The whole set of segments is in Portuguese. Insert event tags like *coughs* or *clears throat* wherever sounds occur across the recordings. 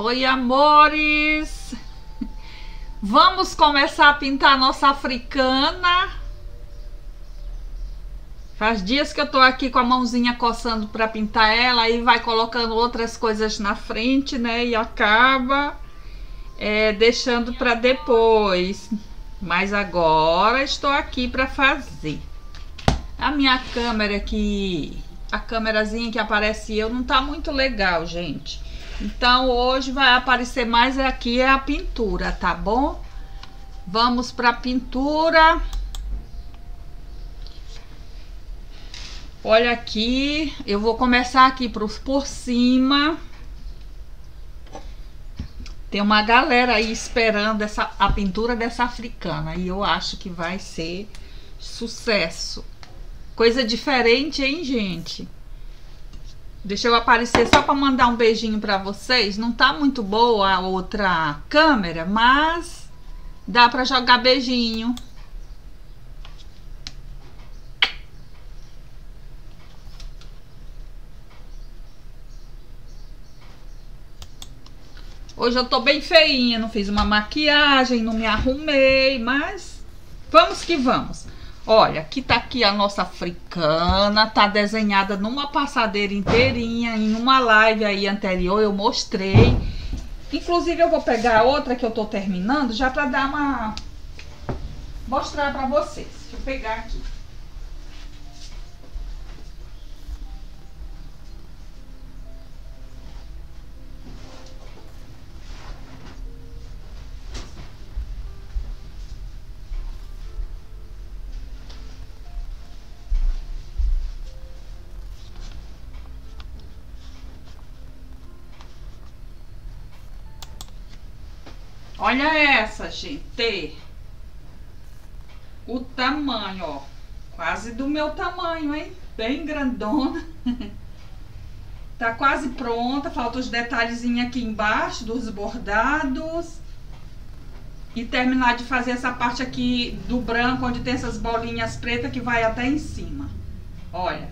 Oi, amores! Vamos começar a pintar nossa africana. Faz dias que eu tô aqui com a mãozinha coçando para pintar ela, e vai colocando outras coisas na frente, né? E acaba é, deixando para depois. Mas agora estou aqui para fazer. A minha câmera aqui, a câmerazinha que aparece eu, não tá muito legal, gente. Então hoje vai aparecer mais aqui é a pintura, tá bom? Vamos para pintura. Olha aqui, eu vou começar aqui por, por cima. Tem uma galera aí esperando essa, a pintura dessa africana e eu acho que vai ser sucesso. Coisa diferente, hein, gente? Deixa eu aparecer só para mandar um beijinho para vocês. Não tá muito boa a outra câmera, mas dá para jogar beijinho. Hoje eu tô bem feinha, não fiz uma maquiagem, não me arrumei, mas vamos que vamos. Olha, aqui tá aqui a nossa africana, tá desenhada numa passadeira inteirinha, em uma live aí anterior eu mostrei. Inclusive eu vou pegar outra que eu tô terminando, já pra dar uma... Mostrar pra vocês. Deixa eu pegar aqui. Olha essa, gente. O tamanho, ó. Quase do meu tamanho, hein? Bem grandona. *laughs* tá quase pronta. Falta os detalhezinhos aqui embaixo dos bordados. E terminar de fazer essa parte aqui do branco, onde tem essas bolinhas pretas que vai até em cima. Olha.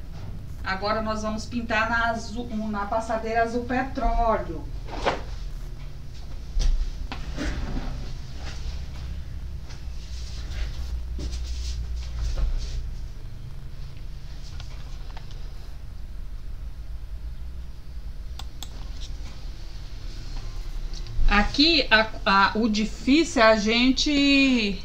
Agora nós vamos pintar na, azul, na passadeira azul petróleo. Aqui a, a, o difícil é a gente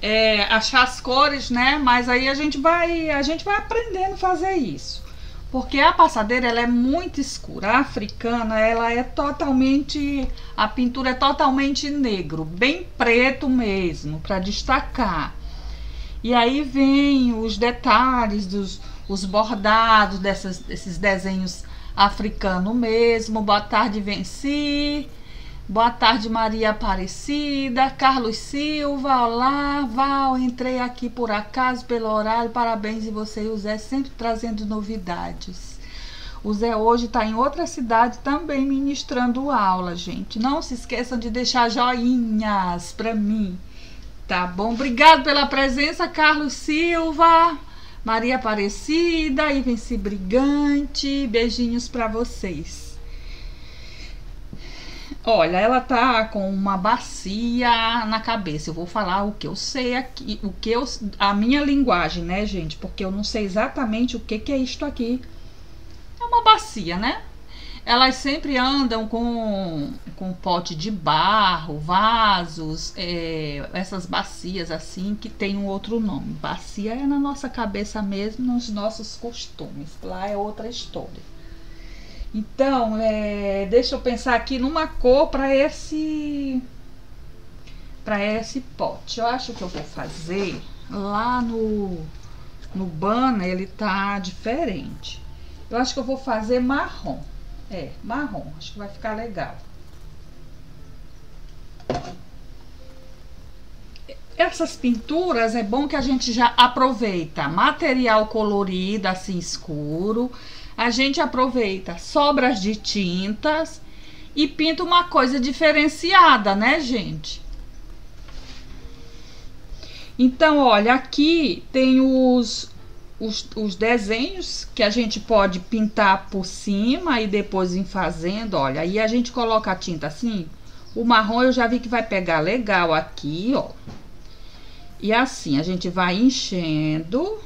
é, achar as cores, né? Mas aí a gente vai a gente vai aprendendo a fazer isso. Porque a passadeira ela é muito escura. A africana ela é totalmente a pintura é totalmente negro, bem preto mesmo, para destacar. E aí vem os detalhes dos os bordados dessas, desses desenhos africanos mesmo. Boa tarde, Venci. Boa tarde, Maria Aparecida, Carlos Silva, olá, Val, entrei aqui por acaso pelo horário, parabéns e você e o Zé sempre trazendo novidades. O Zé hoje está em outra cidade também ministrando aula, gente. Não se esqueçam de deixar joinhas para mim, tá bom? Obrigado pela presença, Carlos Silva, Maria Aparecida, Ivenci Brigante, beijinhos para vocês. Olha, ela tá com uma bacia na cabeça. Eu vou falar o que eu sei aqui, o que eu, a minha linguagem, né, gente? Porque eu não sei exatamente o que, que é isto aqui. É uma bacia, né? Elas sempre andam com, com pote de barro, vasos, é, essas bacias assim que tem um outro nome. Bacia é na nossa cabeça mesmo, nos nossos costumes. Lá é outra história. Então, é, deixa eu pensar aqui numa cor para esse para esse pote. Eu acho que eu vou fazer lá no no banner ele tá diferente. Eu acho que eu vou fazer marrom. É, marrom. Acho que vai ficar legal. Essas pinturas é bom que a gente já aproveita material colorido assim escuro a gente aproveita sobras de tintas e pinta uma coisa diferenciada, né, gente? Então, olha, aqui tem os, os, os desenhos que a gente pode pintar por cima e depois ir fazendo. Olha, aí a gente coloca a tinta assim. O marrom eu já vi que vai pegar legal aqui, ó. E assim, a gente vai enchendo.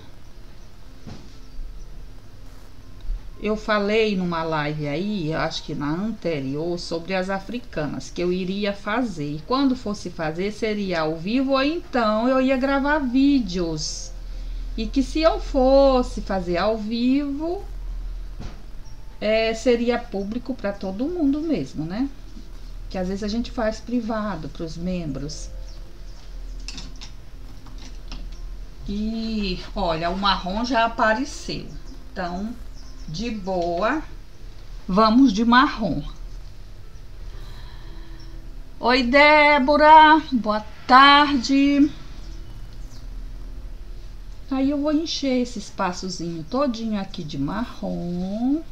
Eu falei numa live aí, acho que na anterior, sobre as africanas, que eu iria fazer. E quando fosse fazer, seria ao vivo ou então eu ia gravar vídeos e que se eu fosse fazer ao vivo, é, seria público para todo mundo mesmo, né? Que às vezes a gente faz privado para os membros. E olha, o marrom já apareceu. Então, de boa, vamos de marrom. Oi, Débora, boa tarde. Aí eu vou encher esse espaçozinho todinho aqui de marrom.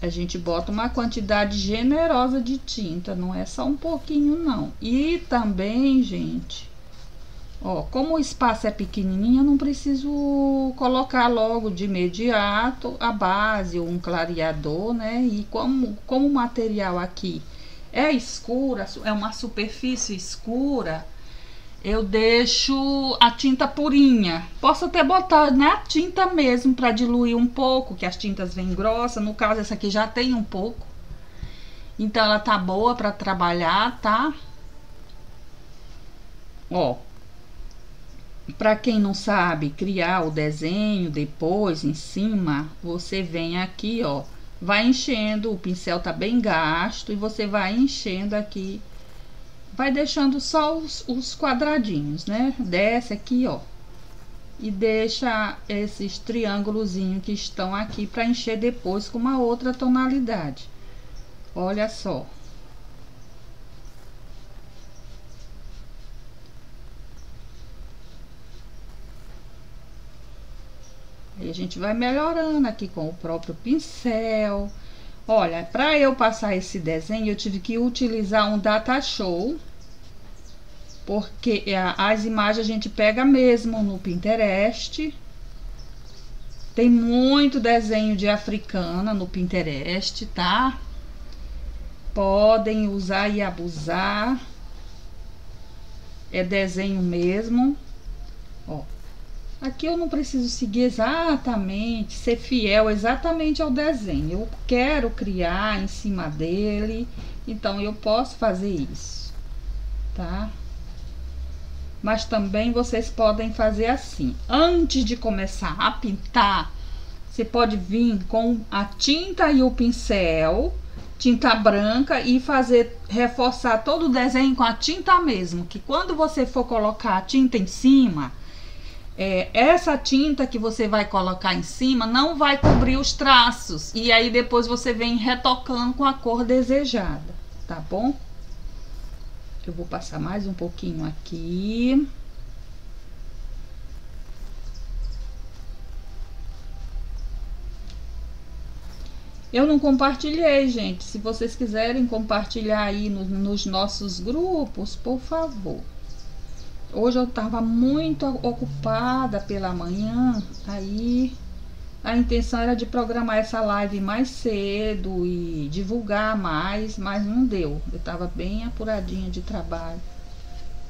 A gente bota uma quantidade generosa de tinta, não é só um pouquinho não. E também, gente, ó, como o espaço é pequenininho, eu não preciso colocar logo de imediato a base ou um clareador, né? E como, como o material aqui é escura, é uma superfície escura, eu deixo a tinta purinha. Posso até botar na tinta mesmo para diluir um pouco, que as tintas vêm grossas. No caso, essa aqui já tem um pouco. Então ela tá boa para trabalhar, tá? Ó. Para quem não sabe criar o desenho depois em cima, você vem aqui, ó vai enchendo, o pincel tá bem gasto e você vai enchendo aqui, vai deixando só os, os quadradinhos, né? Desce aqui, ó, e deixa esses triângulos que estão aqui para encher depois com uma outra tonalidade. Olha só. A gente vai melhorando aqui com o próprio pincel. Olha, para eu passar esse desenho, eu tive que utilizar um data show. Porque as imagens a gente pega mesmo no Pinterest. Tem muito desenho de africana no Pinterest, tá? Podem usar e abusar. É desenho mesmo. Ó, Aqui eu não preciso seguir exatamente, ser fiel exatamente ao desenho. Eu quero criar em cima dele, então eu posso fazer isso, tá? Mas também vocês podem fazer assim. Antes de começar a pintar, você pode vir com a tinta e o pincel, tinta branca e fazer reforçar todo o desenho com a tinta mesmo, que quando você for colocar a tinta em cima, é, essa tinta que você vai colocar em cima não vai cobrir os traços. E aí depois você vem retocando com a cor desejada, tá bom? Eu vou passar mais um pouquinho aqui. Eu não compartilhei, gente. Se vocês quiserem compartilhar aí no, nos nossos grupos, por favor. Hoje eu estava muito ocupada pela manhã, aí a intenção era de programar essa live mais cedo e divulgar mais, mas não deu. Eu estava bem apuradinha de trabalho.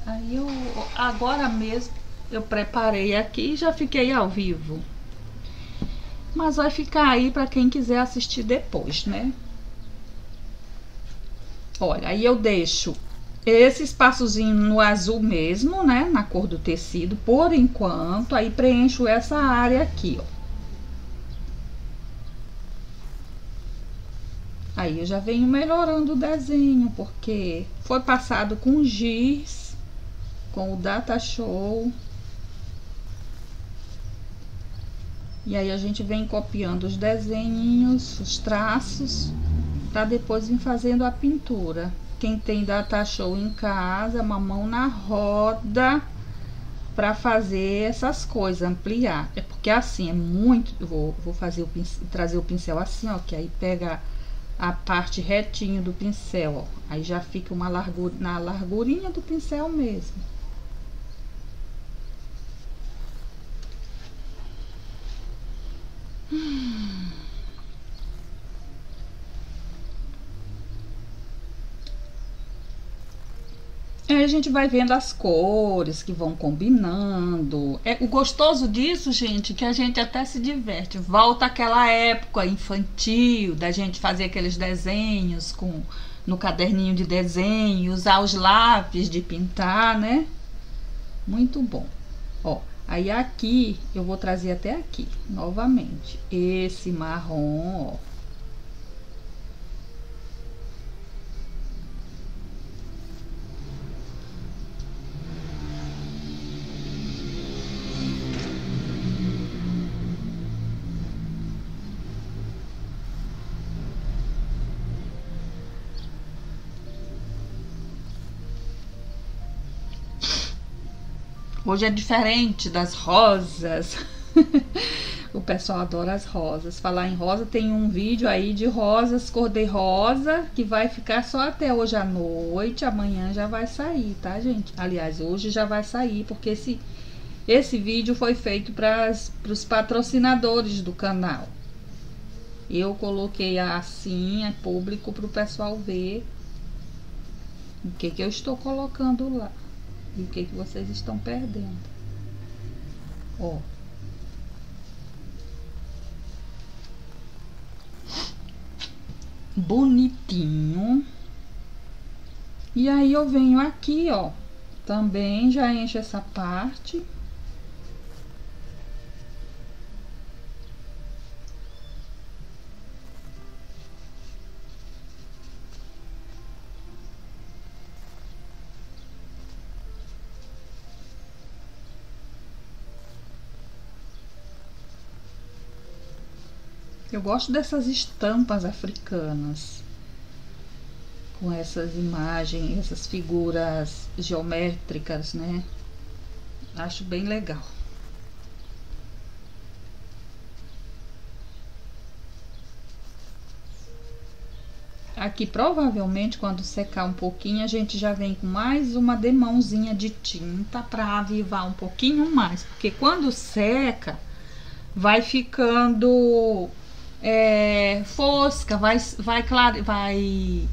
Aí eu agora mesmo eu preparei aqui e já fiquei ao vivo. Mas vai ficar aí para quem quiser assistir depois, né? Olha, aí eu deixo esse espaçozinho no azul mesmo, né? Na cor do tecido, por enquanto. Aí preencho essa área aqui, ó. Aí eu já venho melhorando o desenho, porque foi passado com giz, com o data show. E aí a gente vem copiando os desenhos, os traços, para depois vir fazendo a pintura quem tem data show em casa, uma mão na roda para fazer essas coisas, ampliar. É porque assim é muito. Eu vou, vou fazer o pincel, trazer o pincel assim, ó, que aí pega a parte retinho do pincel, ó. Aí já fica uma largura na largurinha do pincel mesmo. Hum. *sighs* Aí a gente vai vendo as cores que vão combinando. É, o gostoso disso, gente, que a gente até se diverte. Volta aquela época infantil da gente fazer aqueles desenhos com no caderninho de desenho, usar os lápis de pintar, né? Muito bom. Ó, aí aqui eu vou trazer até aqui, novamente, esse marrom, ó. Hoje é diferente das rosas. *laughs* o pessoal adora as rosas. Falar em rosa, tem um vídeo aí de rosas cor-de-rosa que vai ficar só até hoje à noite. Amanhã já vai sair, tá, gente? Aliás, hoje já vai sair, porque esse, esse vídeo foi feito para os patrocinadores do canal. Eu coloquei assim, é público para o pessoal ver o que, que eu estou colocando lá. E o que, que vocês estão perdendo. Ó. Bonitinho. E aí eu venho aqui, ó. Também já enche essa parte. Eu gosto dessas estampas africanas. Com essas imagens, essas figuras geométricas, né? Acho bem legal. Aqui provavelmente quando secar um pouquinho a gente já vem com mais uma demãozinha de tinta para avivar um pouquinho mais, porque quando seca vai ficando é, fosca, vai, vai, claro, vai,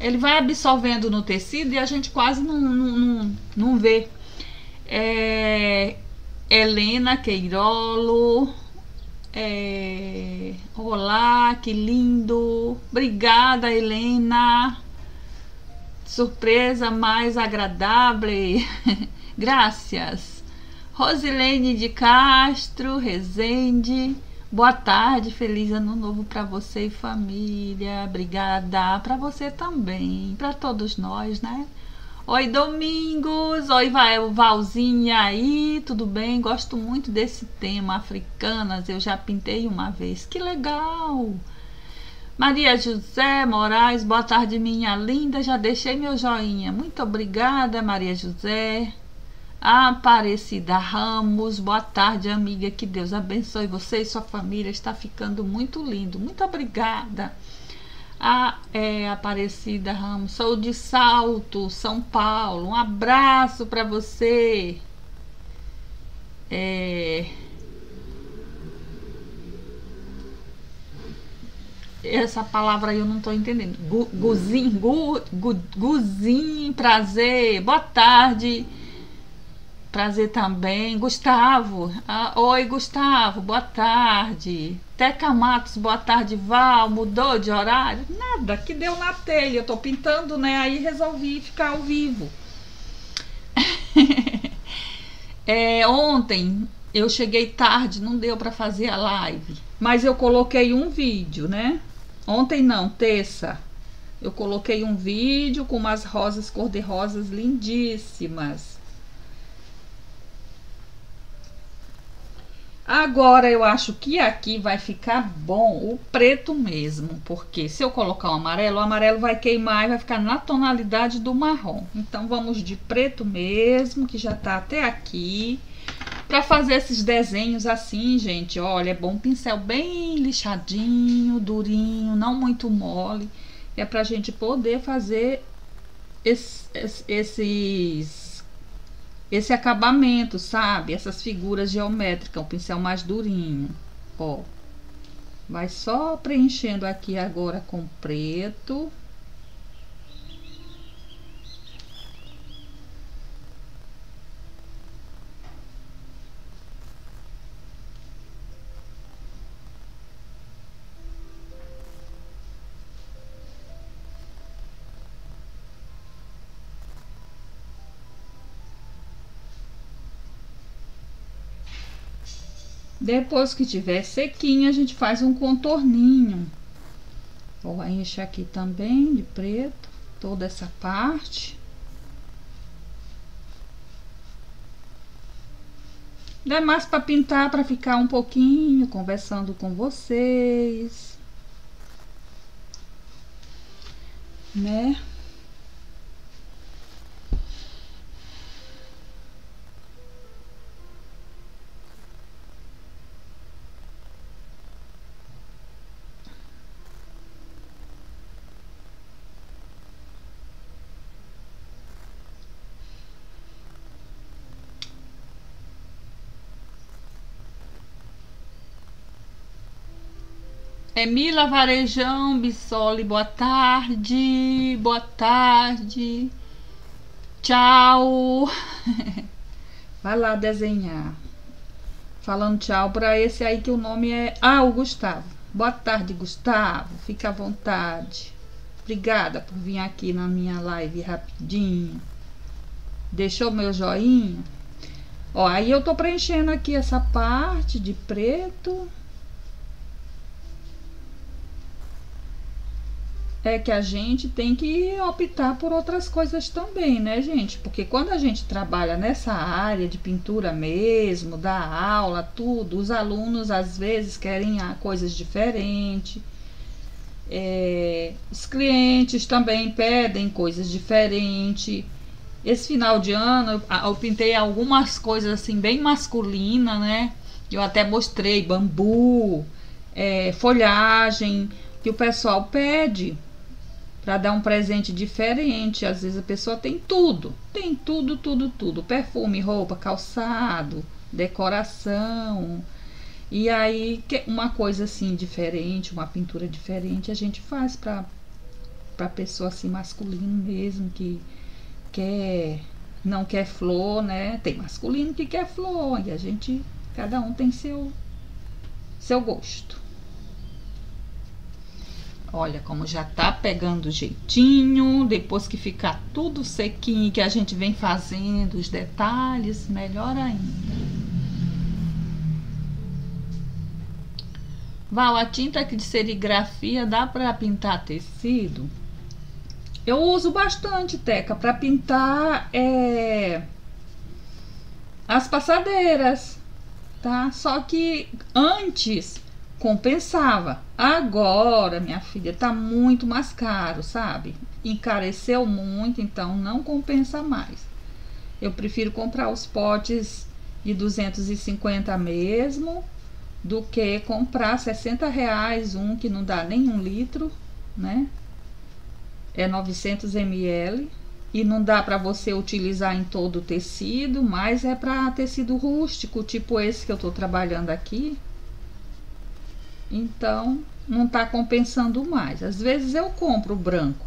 ele vai absorvendo no tecido e a gente quase não, não, não, não vê. É, Helena Queirolo, é, olá, que lindo, obrigada Helena, surpresa mais agradável, *laughs* graças. Rosilene de Castro, Rezende, Boa tarde, feliz ano novo para você e família. Obrigada para você também, para todos nós, né? Oi, Domingos. Oi, Valzinha aí, tudo bem? Gosto muito desse tema, africanas. Eu já pintei uma vez. Que legal! Maria José Moraes, boa tarde, minha linda. Já deixei meu joinha. Muito obrigada, Maria José. Aparecida Ramos, boa tarde, amiga. Que Deus abençoe você e sua família. Está ficando muito lindo. Muito obrigada. A é, Aparecida Ramos, sou de Salto, São Paulo. Um abraço para você. É... Essa palavra aí eu não estou entendendo. Guzin, gu, gu, prazer. Boa tarde. Prazer também. Gustavo. Ah, Oi, Gustavo. Boa tarde. Teca Matos, boa tarde, Val. Mudou de horário? Nada, que deu na telha. Eu tô pintando, né? Aí resolvi ficar ao vivo. *laughs* é, ontem eu cheguei tarde, não deu para fazer a live. Mas eu coloquei um vídeo, né? Ontem não, terça. Eu coloquei um vídeo com umas rosas cor-de-rosas lindíssimas. Agora eu acho que aqui vai ficar bom o preto mesmo, porque se eu colocar o amarelo, o amarelo vai queimar e vai ficar na tonalidade do marrom. Então vamos de preto mesmo, que já tá até aqui. Para fazer esses desenhos assim, gente, olha, é bom um pincel bem lixadinho, durinho, não muito mole. É pra gente poder fazer esses, esses esse acabamento, sabe? Essas figuras geométricas, um pincel mais durinho, ó. Vai só preenchendo aqui agora com preto. Depois que tiver sequinho, a gente faz um contorninho. Vou encher aqui também de preto, toda essa parte. Dá mais para pintar, para ficar um pouquinho conversando com vocês. Né? Emila Varejão Bissoli, boa tarde, boa tarde, tchau. *laughs* Vai lá desenhar. Falando tchau para esse aí que o nome é. Ah, o Gustavo. Boa tarde, Gustavo. Fica à vontade. Obrigada por vir aqui na minha live rapidinho. Deixou meu joinha? Ó, aí eu tô preenchendo aqui essa parte de preto. É que a gente tem que optar por outras coisas também, né, gente? Porque quando a gente trabalha nessa área de pintura mesmo, dá aula, tudo, os alunos às vezes querem coisas diferentes. É, os clientes também pedem coisas diferentes. Esse final de ano eu, eu pintei algumas coisas assim bem masculina, né? Eu até mostrei bambu, é, folhagem que o pessoal pede para dar um presente diferente. Às vezes a pessoa tem tudo, tem tudo, tudo, tudo: perfume, roupa, calçado, decoração. E aí, uma coisa assim diferente, uma pintura diferente, a gente faz para para pessoa assim masculino mesmo que quer não quer flor, né? Tem masculino que quer flor e a gente cada um tem seu seu gosto. Olha como já tá pegando jeitinho, depois que ficar tudo sequinho que a gente vem fazendo os detalhes, melhor ainda. Val, a tinta de serigrafia dá para pintar tecido? Eu uso bastante, Teca, para pintar é, as passadeiras, tá? Só que antes compensava. Agora, minha filha, tá muito mais caro, sabe? Encareceu muito, então não compensa mais. Eu prefiro comprar os potes de 250 mesmo do que comprar 60 reais um que não dá nem um litro, né? É 900 ml e não dá para você utilizar em todo o tecido, mas é para tecido rústico, tipo esse que eu tô trabalhando aqui, então, não está compensando mais. Às vezes eu compro branco.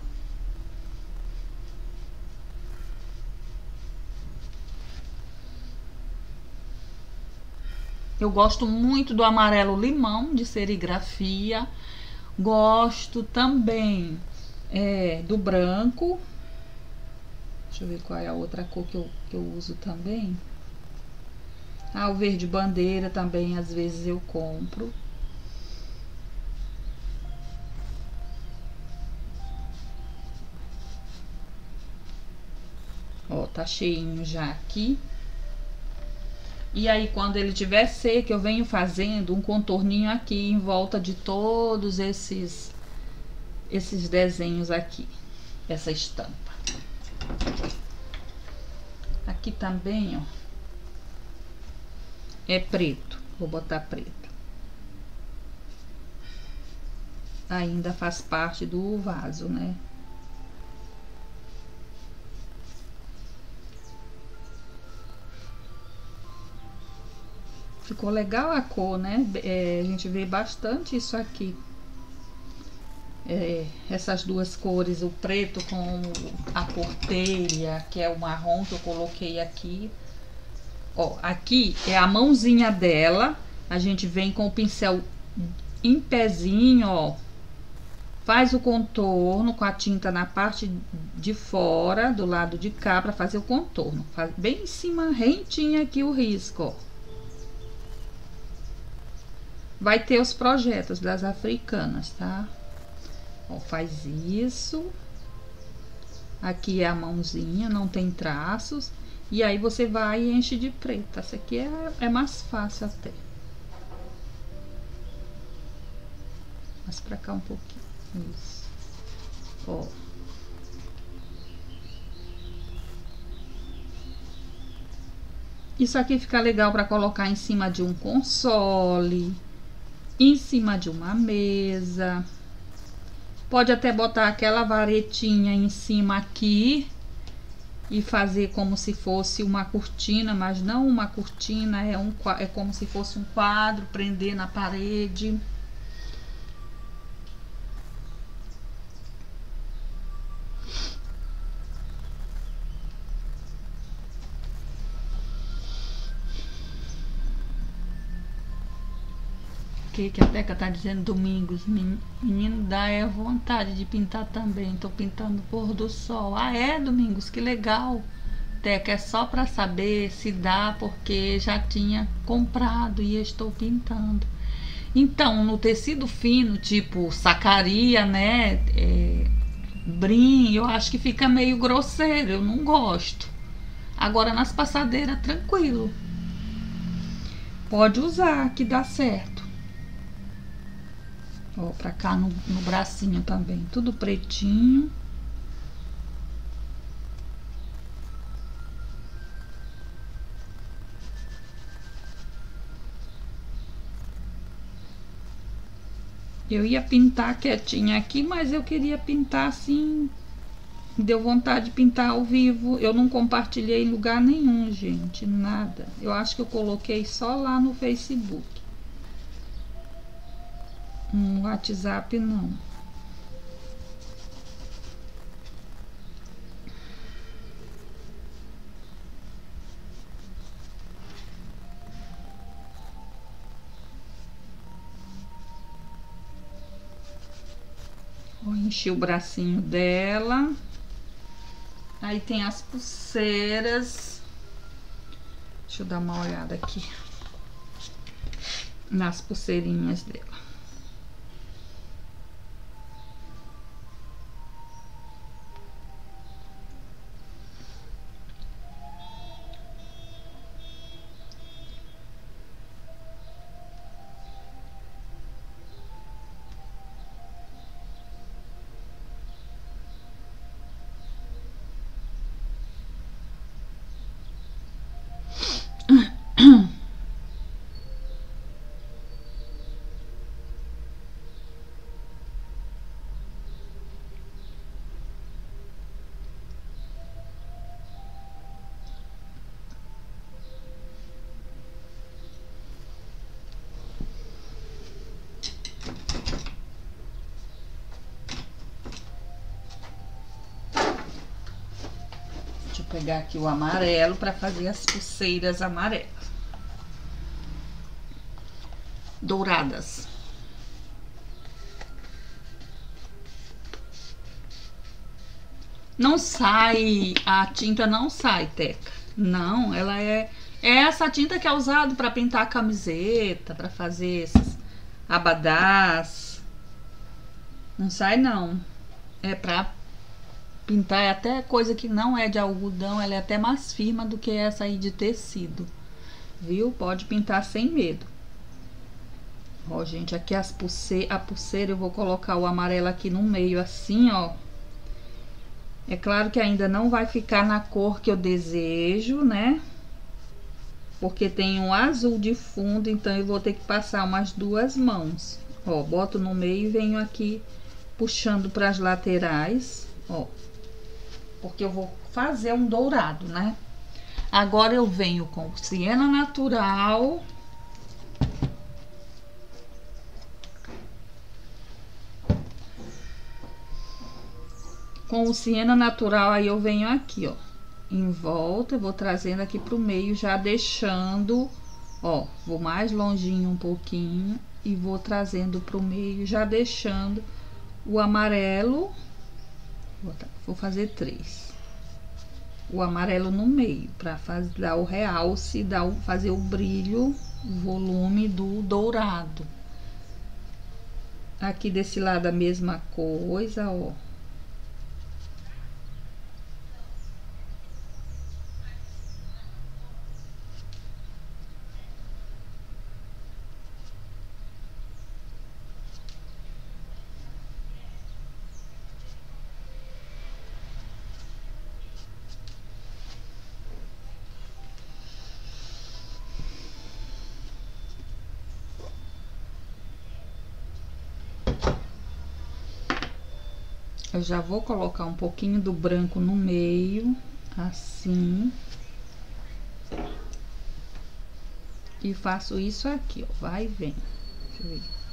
Eu gosto muito do amarelo limão de serigrafia. Gosto também é, do branco. Deixa eu ver qual é a outra cor que eu, que eu uso também. Ah, o verde bandeira também às vezes eu compro. Ó, tá cheinho já aqui. E aí, quando ele tiver seco, eu venho fazendo um contorninho aqui em volta de todos esses esses desenhos aqui, essa estampa. Aqui também, ó, é preto. Vou botar preto. Ainda faz parte do vaso, né? Ficou legal a cor, né? É, a gente vê bastante isso aqui. É, essas duas cores, o preto com a porteira, que é o marrom que eu coloquei aqui. Ó, aqui é a mãozinha dela. A gente vem com o pincel em pezinho, ó. Faz o contorno com a tinta na parte de fora, do lado de cá, para fazer o contorno. Faz bem em cima, rentinho aqui o risco, ó. Vai ter os projetos das africanas, tá? Ó, faz isso. Aqui é a mãozinha, não tem traços. E aí você vai e enche de preto. Essa aqui é, é mais fácil até. Mais pra cá um pouquinho. Isso. Ó. Isso aqui fica legal para colocar em cima de um console, em cima de uma mesa. Pode até botar aquela varetinha em cima aqui e fazer como se fosse uma cortina, mas não uma cortina, é, um, é como se fosse um quadro, prender na parede. Que, a Teca tá dizendo domingos, menino dá é vontade de pintar também. Tô pintando pôr do sol. Ah, é, Domingos, que legal. Teca, é só para saber se dá, porque já tinha comprado e estou pintando. Então, no tecido fino, tipo sacaria, né? É, brim, eu acho que fica meio grosseiro, eu não gosto. Agora nas passadeiras, tranquilo. Pode usar, que dá certo. Ó, pra cá no, no bracinho também, tudo pretinho. Eu ia pintar quietinha aqui, mas eu queria pintar assim. Deu vontade de pintar ao vivo. Eu não compartilhei em lugar nenhum, gente. Nada. Eu acho que eu coloquei só lá no Facebook. No WhatsApp não. Encher o bracinho dela. Aí tem as pulseiras. Deixa eu dar uma olhada aqui nas pulseirinhas dela. Pegar aqui o amarelo para fazer as pulseiras amarelas. Douradas. Não sai, a tinta não sai, Teca. Não, ela é é essa tinta que é usada para pintar camiseta, para fazer esses abadás. Não sai não. É para pintar é até coisa que não é de algodão, ela é até mais firme do que essa aí de tecido. Viu? Pode pintar sem medo. Ó, gente, aqui as a pulseira eu vou colocar o amarelo aqui no meio assim, ó. É claro que ainda não vai ficar na cor que eu desejo, né? Porque tem um azul de fundo, então eu vou ter que passar umas duas mãos. Ó, boto no meio e venho aqui puxando para as laterais, ó porque eu vou fazer um dourado, né? Agora eu venho com siena natural. Com o siena natural, aí eu venho aqui, ó, em volta, vou trazendo aqui pro meio, já deixando, ó, vou mais longinho um pouquinho e vou trazendo pro meio, já deixando o amarelo Vou fazer três. O amarelo no meio, para dar o realce, dar o, fazer o brilho, o volume do dourado. Aqui desse lado a mesma coisa, ó. Eu já vou colocar um pouquinho do branco no meio, assim. E faço isso aqui, ó, vai e vem. Deixa eu ver.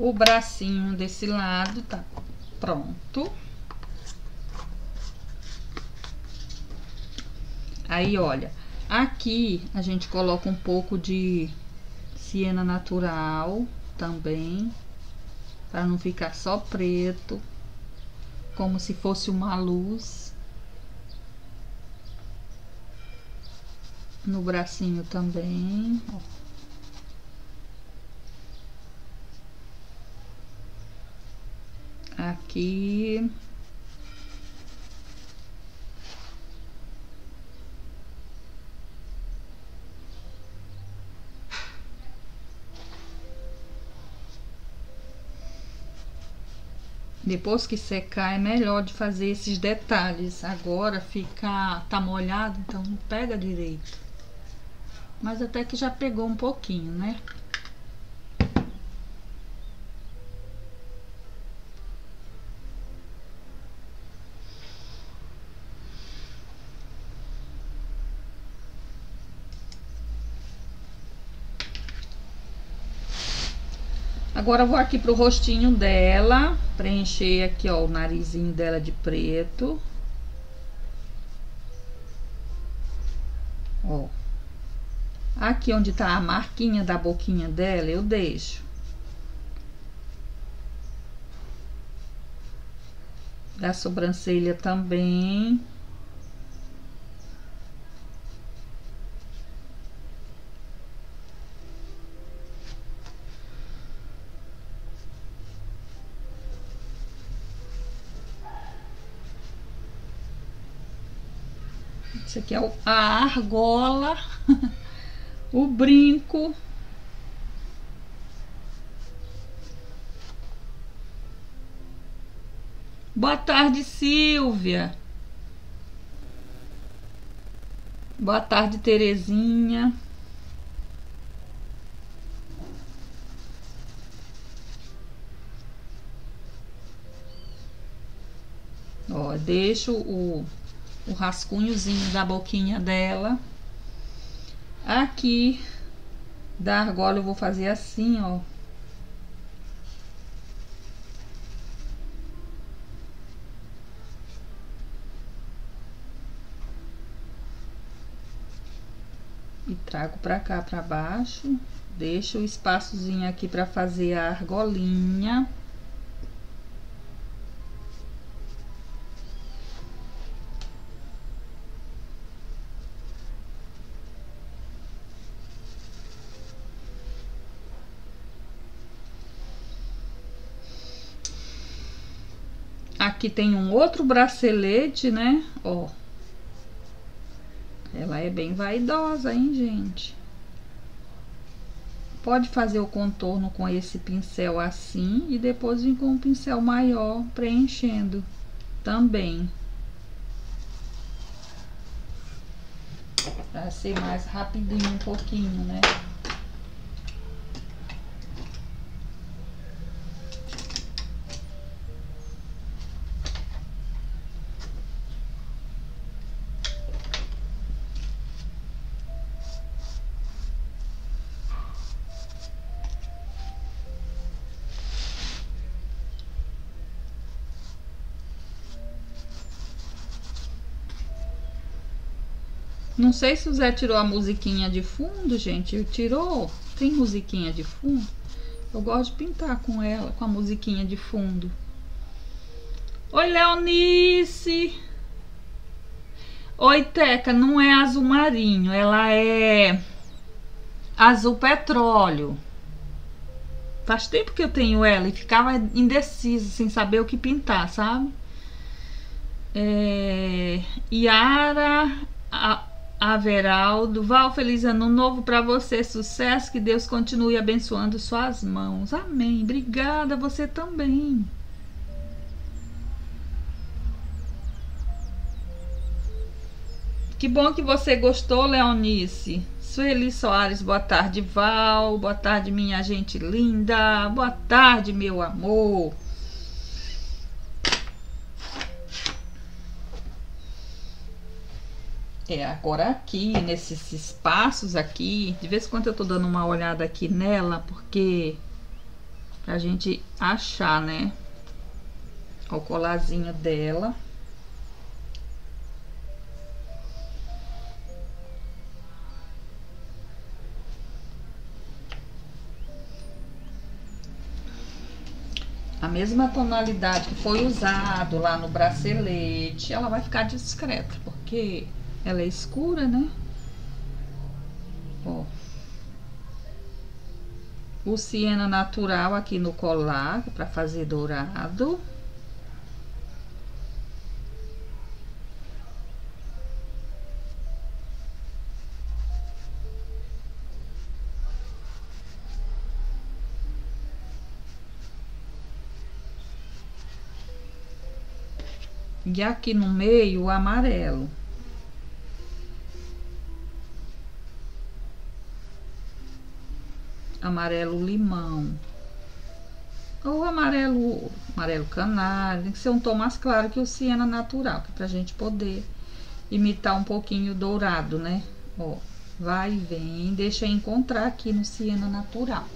O bracinho desse lado tá pronto. Aí, olha, aqui a gente coloca um pouco de siena natural também, para não ficar só preto, como se fosse uma luz. No bracinho também, ó. Aqui. Depois que secar é melhor de fazer esses detalhes. Agora fica tá molhado, então não pega direito. Mas até que já pegou um pouquinho, né? Agora eu vou aqui pro rostinho dela, preencher aqui, ó, o narizinho dela de preto. Ó. Aqui onde tá a marquinha da boquinha dela, eu deixo. Da sobrancelha também. Aqui é a argola, *laughs* o brinco. Boa tarde, Silvia. Boa tarde, Terezinha. Ó, deixo o o rascunhozinho da boquinha dela. Aqui da argola eu vou fazer assim, ó. E trago pra cá, pra baixo. Deixo o espaçozinho aqui pra fazer a argolinha. Aqui tem um outro bracelete, né? Ó. Ela é bem vaidosa, hein, gente? Pode fazer o contorno com esse pincel assim e depois vir com um pincel maior preenchendo também. Pra ser mais rapidinho um pouquinho, né? Não sei se o Zé tirou a musiquinha de fundo, gente. Tirou? tem musiquinha de fundo. Eu gosto de pintar com ela, com a musiquinha de fundo. Oi, Leonice! Oi, Teca, não é azul marinho, ela é azul petróleo. Faz tempo que eu tenho ela e ficava indecisa, sem saber o que pintar, sabe? É, Yara a, Averaldo, Val, feliz ano novo para você, sucesso, que Deus continue abençoando suas mãos. Amém. Obrigada, você também. Que bom que você gostou, Leonice. Sueli Soares, boa tarde, Val. Boa tarde, minha gente linda. Boa tarde, meu amor. É, agora aqui, nesses espaços aqui, de vez em quando eu tô dando uma olhada aqui nela, porque pra gente achar, né, o colarzinho dela. a mesma tonalidade que foi usado lá no bracelete, ela vai ficar discreta, porque ela é escura, né? Ó. O siena natural aqui no colar, para fazer dourado. E aqui no meio, o amarelo. Amarelo limão. Ou amarelo, amarelo canário. Tem que ser um tom mais claro que o siena natural, que é pra gente poder imitar um pouquinho dourado, né? Ó, vai e vem, deixa eu encontrar aqui no siena natural.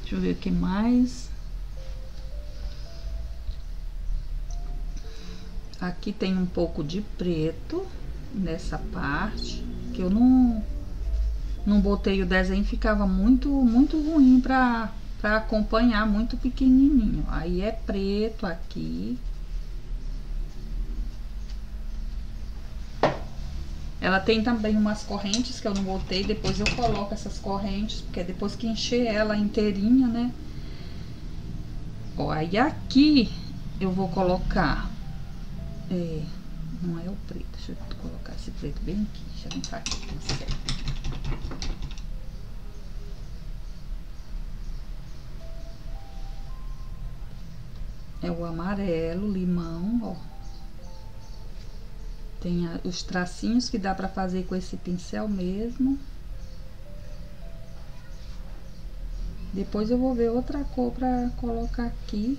Deixa eu ver o que mais. Aqui tem um pouco de preto nessa parte, que eu não, não botei o desenho, ficava muito, muito ruim pra, pra acompanhar, muito pequenininho. Aí é preto aqui. Ela tem também umas correntes que eu não botei, depois eu coloco essas correntes, porque depois que encher ela inteirinha, né? Ó, aí aqui eu vou colocar é, não é o preto. Deixa eu colocar esse preto bem aqui. Deixa eu limpar aqui com certo. É o amarelo, limão, ó. Tem a, os tracinhos que dá pra fazer com esse pincel mesmo. Depois eu vou ver outra cor pra colocar aqui.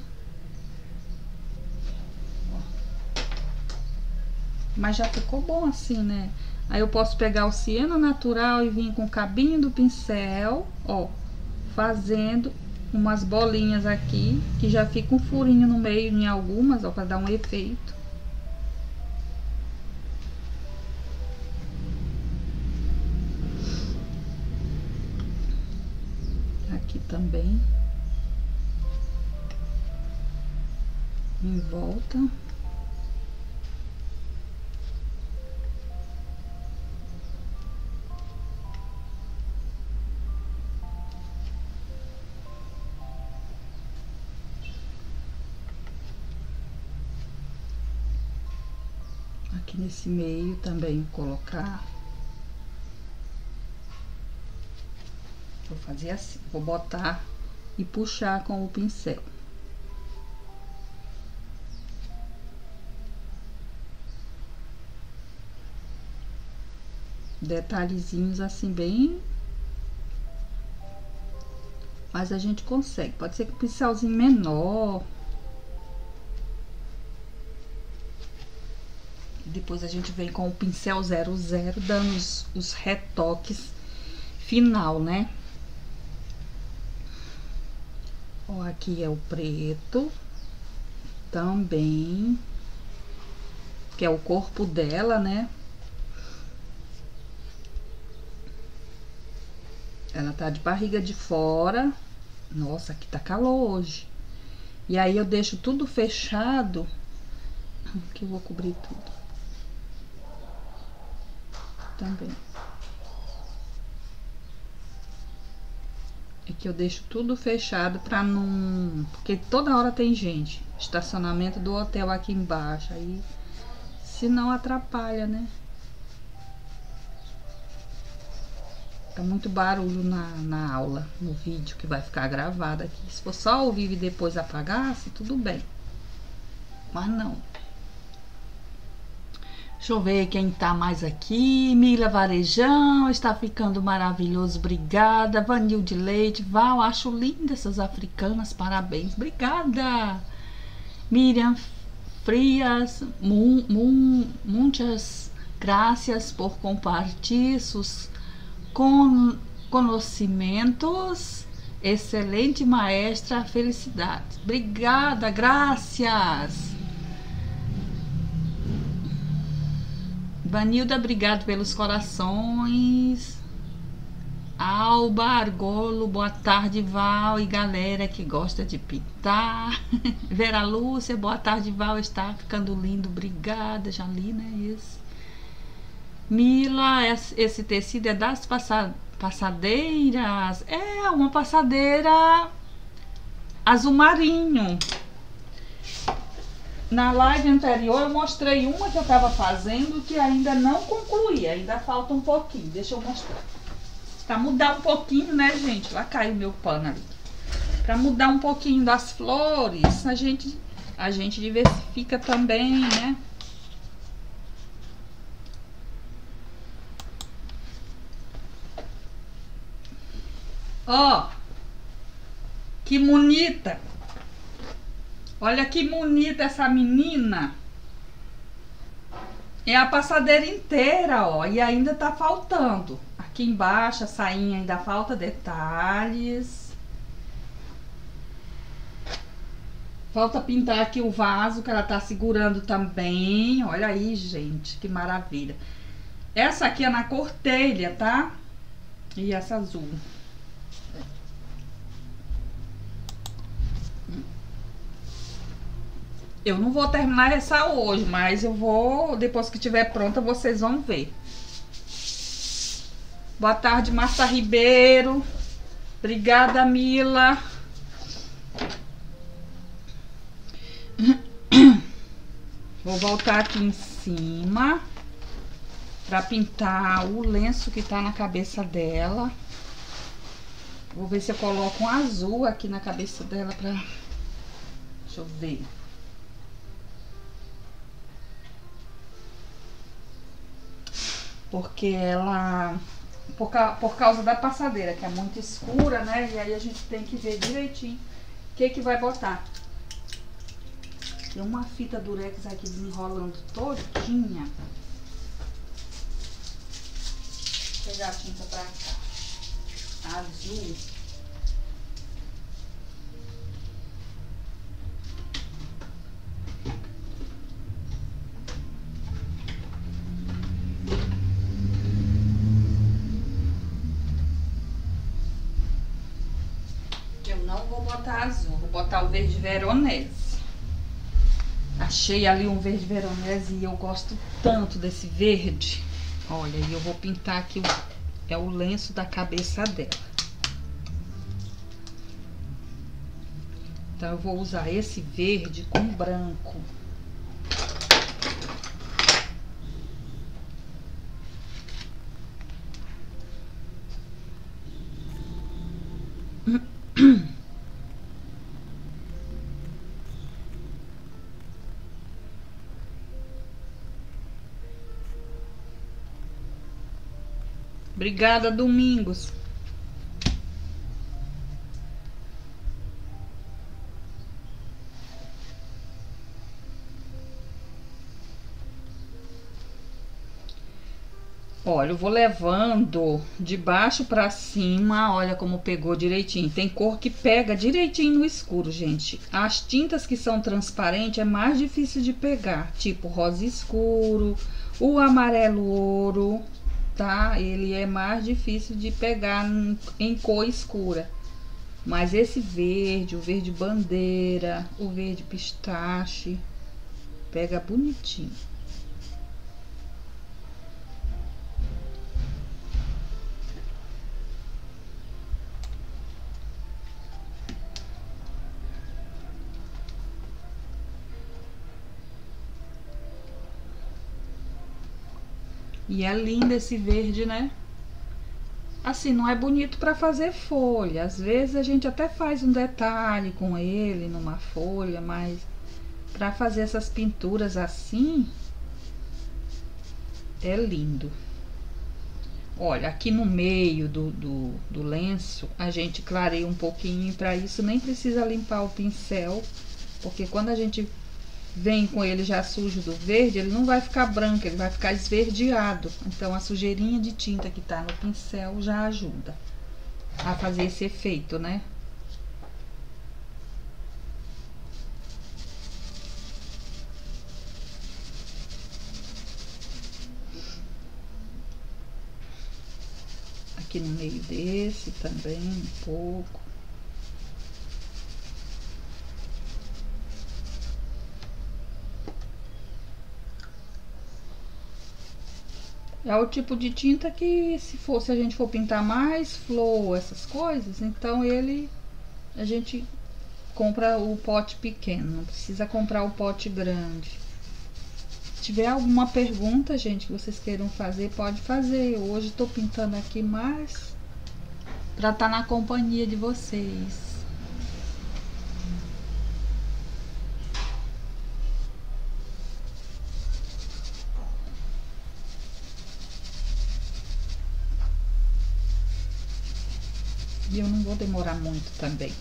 Mas já ficou bom assim, né? Aí eu posso pegar o ciano natural e vir com o cabinho do pincel, ó, fazendo umas bolinhas aqui, que já fica um furinho no meio em algumas, ó, para dar um efeito. Aqui também. Em volta. Nesse meio também colocar. Vou fazer assim, vou botar e puxar com o pincel. Detalhezinhos assim bem... Mas a gente consegue, pode ser com pincelzinho menor, Depois a gente vem com o pincel 00 dando os, os retoques final, né? Ó, aqui é o preto também, que é o corpo dela, né? Ela tá de barriga de fora. Nossa, aqui tá calor hoje. E aí eu deixo tudo fechado. Que eu vou cobrir tudo. Também. É que eu deixo tudo fechado pra não. Porque toda hora tem gente. Estacionamento do hotel aqui embaixo. Aí. Se não atrapalha, né? Tá muito barulho na, na aula, no vídeo que vai ficar gravado aqui. Se for só ouvir e depois apagasse, tudo bem. Mas não. Deixa eu ver quem tá mais aqui. Mila Varejão, está ficando maravilhoso, obrigada. Vanil de Leite, Val, acho linda essas africanas, parabéns, obrigada. Miriam Frias, muitas graças por compartilhar sus com conhecimentos. Excelente maestra, felicidades. Obrigada, graças. Vanilda, obrigado pelos corações. Alba Argolo, boa tarde, Val e galera que gosta de pintar. *laughs* Vera Lúcia, boa tarde, Val, está ficando lindo, obrigada, já li, né? Isso. Mila, esse tecido é das passadeiras. É uma passadeira azul marinho. Na live anterior eu mostrei uma que eu estava fazendo que ainda não concluí, ainda falta um pouquinho. Deixa eu mostrar. Pra mudar um pouquinho, né, gente? Lá caiu meu pano ali. Pra mudar um pouquinho das flores, a gente, a gente diversifica também, né? Ó, que bonita. Olha que bonita essa menina. É a passadeira inteira, ó. E ainda tá faltando. Aqui embaixo, a sainha ainda falta detalhes. Falta pintar aqui o vaso que ela tá segurando também. Olha aí, gente, que maravilha. Essa aqui é na cor tá? E essa azul. Eu não vou terminar essa hoje, mas eu vou, depois que estiver pronta, vocês vão ver. Boa tarde, Marta Ribeiro. Obrigada, Mila. *coughs* Vou voltar aqui em cima para pintar o lenço que tá na cabeça dela. Vou ver se eu coloco um azul aqui na cabeça dela pra... Deixa eu ver. Porque ela por, por causa da passadeira, que é muito escura, né? E aí a gente tem que ver direitinho o que que vai botar. Tem uma fita durex aqui desenrolando todinha. Vou pegar a tinta pra cá. Azul. Botar azul, vou botar o verde veronese. Achei ali um verde veronese e eu gosto tanto desse verde. Olha, e eu vou pintar aqui, é o lenço da cabeça dela. Então, eu vou usar esse verde com branco. *clears throat* Obrigada, Domingos. Olha, eu vou levando de baixo para cima, olha como pegou direitinho. Tem cor que pega direitinho no escuro, gente. As tintas que são transparentes é mais difícil de pegar, tipo rosa escuro, o amarelo ouro, tá? Ele é mais difícil de pegar em cor escura. Mas esse verde, o verde bandeira, o verde pistache, pega bonitinho. E é lindo esse verde, né? Assim, não é bonito para fazer folha. Às vezes a gente até faz um detalhe com ele numa folha, mas para fazer essas pinturas assim é lindo. Olha, aqui no meio do, do, do lenço a gente clareia um pouquinho. Para isso nem precisa limpar o pincel, porque quando a gente vem com ele já sujo do verde, ele não vai ficar branco, ele vai ficar esverdeado. Então a sujeirinha de tinta que tá no pincel já ajuda a fazer esse efeito, né? Aqui no meio desse também, um pouco. É o tipo de tinta que se for, se a gente for pintar mais flor, essas coisas, então ele a gente compra o pote pequeno, não precisa comprar o pote grande. Se tiver alguma pergunta, gente, que vocês queiram fazer, pode fazer. Hoje estou pintando aqui mais para estar tá na companhia de vocês. E eu não vou demorar muito também.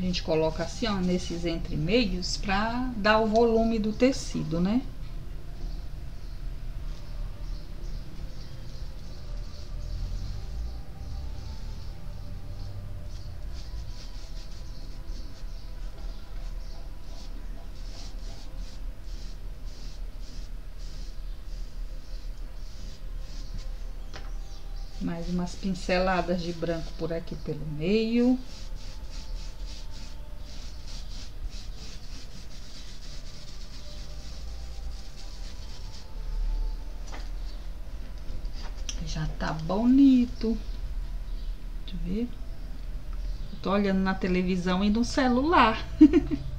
A gente coloca assim, ó, nesses entremeios pra dar o volume do tecido, né? mais umas pinceladas de branco por aqui pelo meio. Já tá bonito. Deixa eu ver. Eu tô olhando na televisão e no celular. *laughs*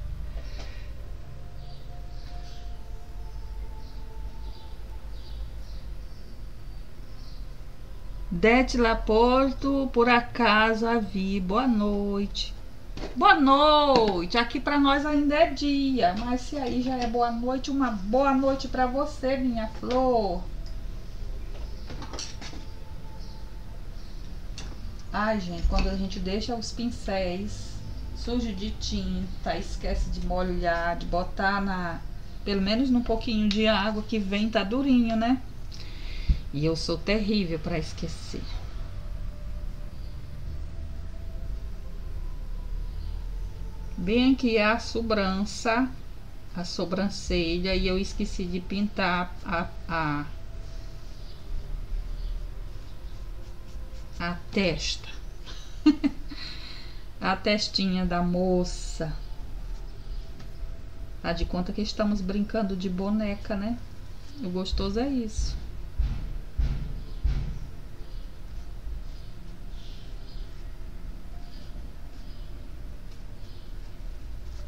Dete Laporto, por acaso a vi. Boa noite. Boa noite. Aqui para nós ainda é dia, mas se aí já é boa noite, uma boa noite para você, minha flor. Quando a gente deixa os pincéis sujos de tinta, esquece de molhar, de botar na... Pelo menos num pouquinho de água que vem, tá durinho, né? E eu sou terrível para esquecer. Bem aqui a sobrança, a sobrancelha, e eu esqueci de pintar a, a a testa. *laughs* a testinha da moça. Tá de conta que estamos brincando de boneca, né? O gostoso é isso.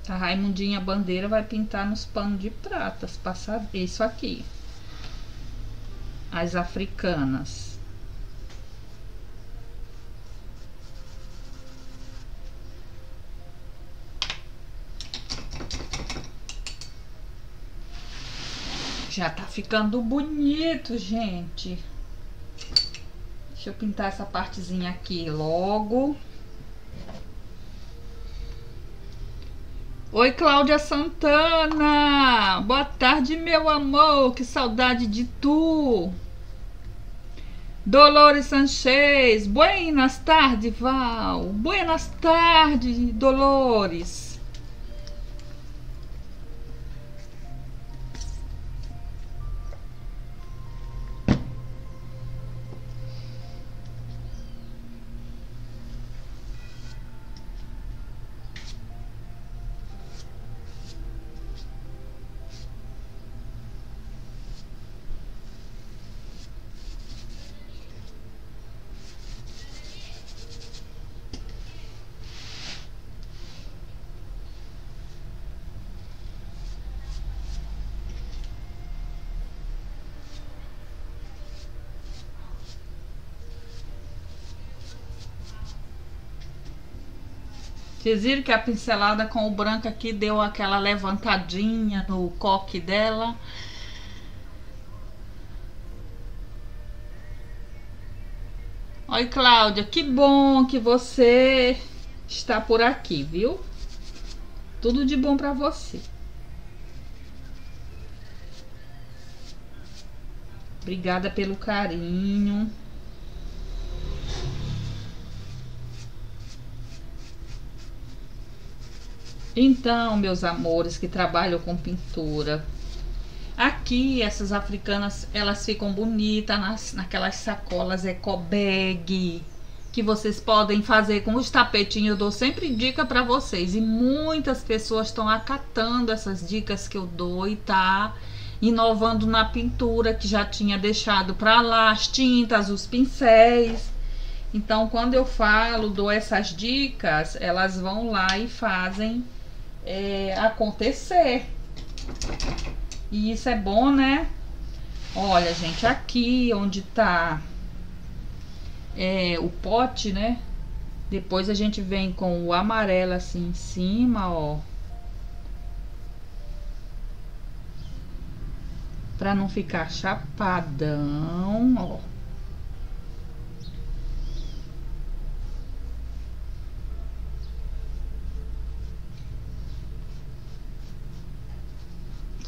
A Raimundinha Bandeira vai pintar nos panos de pratas, passar isso aqui. As africanas. Já tá ficando bonito, gente. Deixa eu pintar essa partezinha aqui logo. Oi, Cláudia Santana! Boa tarde, meu amor! Que saudade de tu! Dolores Sanchez, buenas tardes, Val! Buenas tardes, Dolores! Vocês viram que a pincelada com o branco aqui deu aquela levantadinha no coque dela. Oi, Cláudia, que bom que você está por aqui, viu? Tudo de bom para você. Obrigada pelo carinho. Então, meus amores que trabalham com pintura, aqui essas africanas elas ficam bonitas nas, naquelas sacolas ecobag que vocês podem fazer com os tapetinhos. Eu dou sempre dica para vocês e muitas pessoas estão acatando essas dicas que eu dou e tá inovando na pintura que já tinha deixado para lá as tintas, os pincéis. Então, quando eu falo, dou essas dicas, elas vão lá e fazem é, acontecer. E isso é bom, né? Olha, gente, aqui onde tá é, o pote, né? Depois a gente vem com o amarelo assim em cima, ó. Pra não ficar chapadão, ó.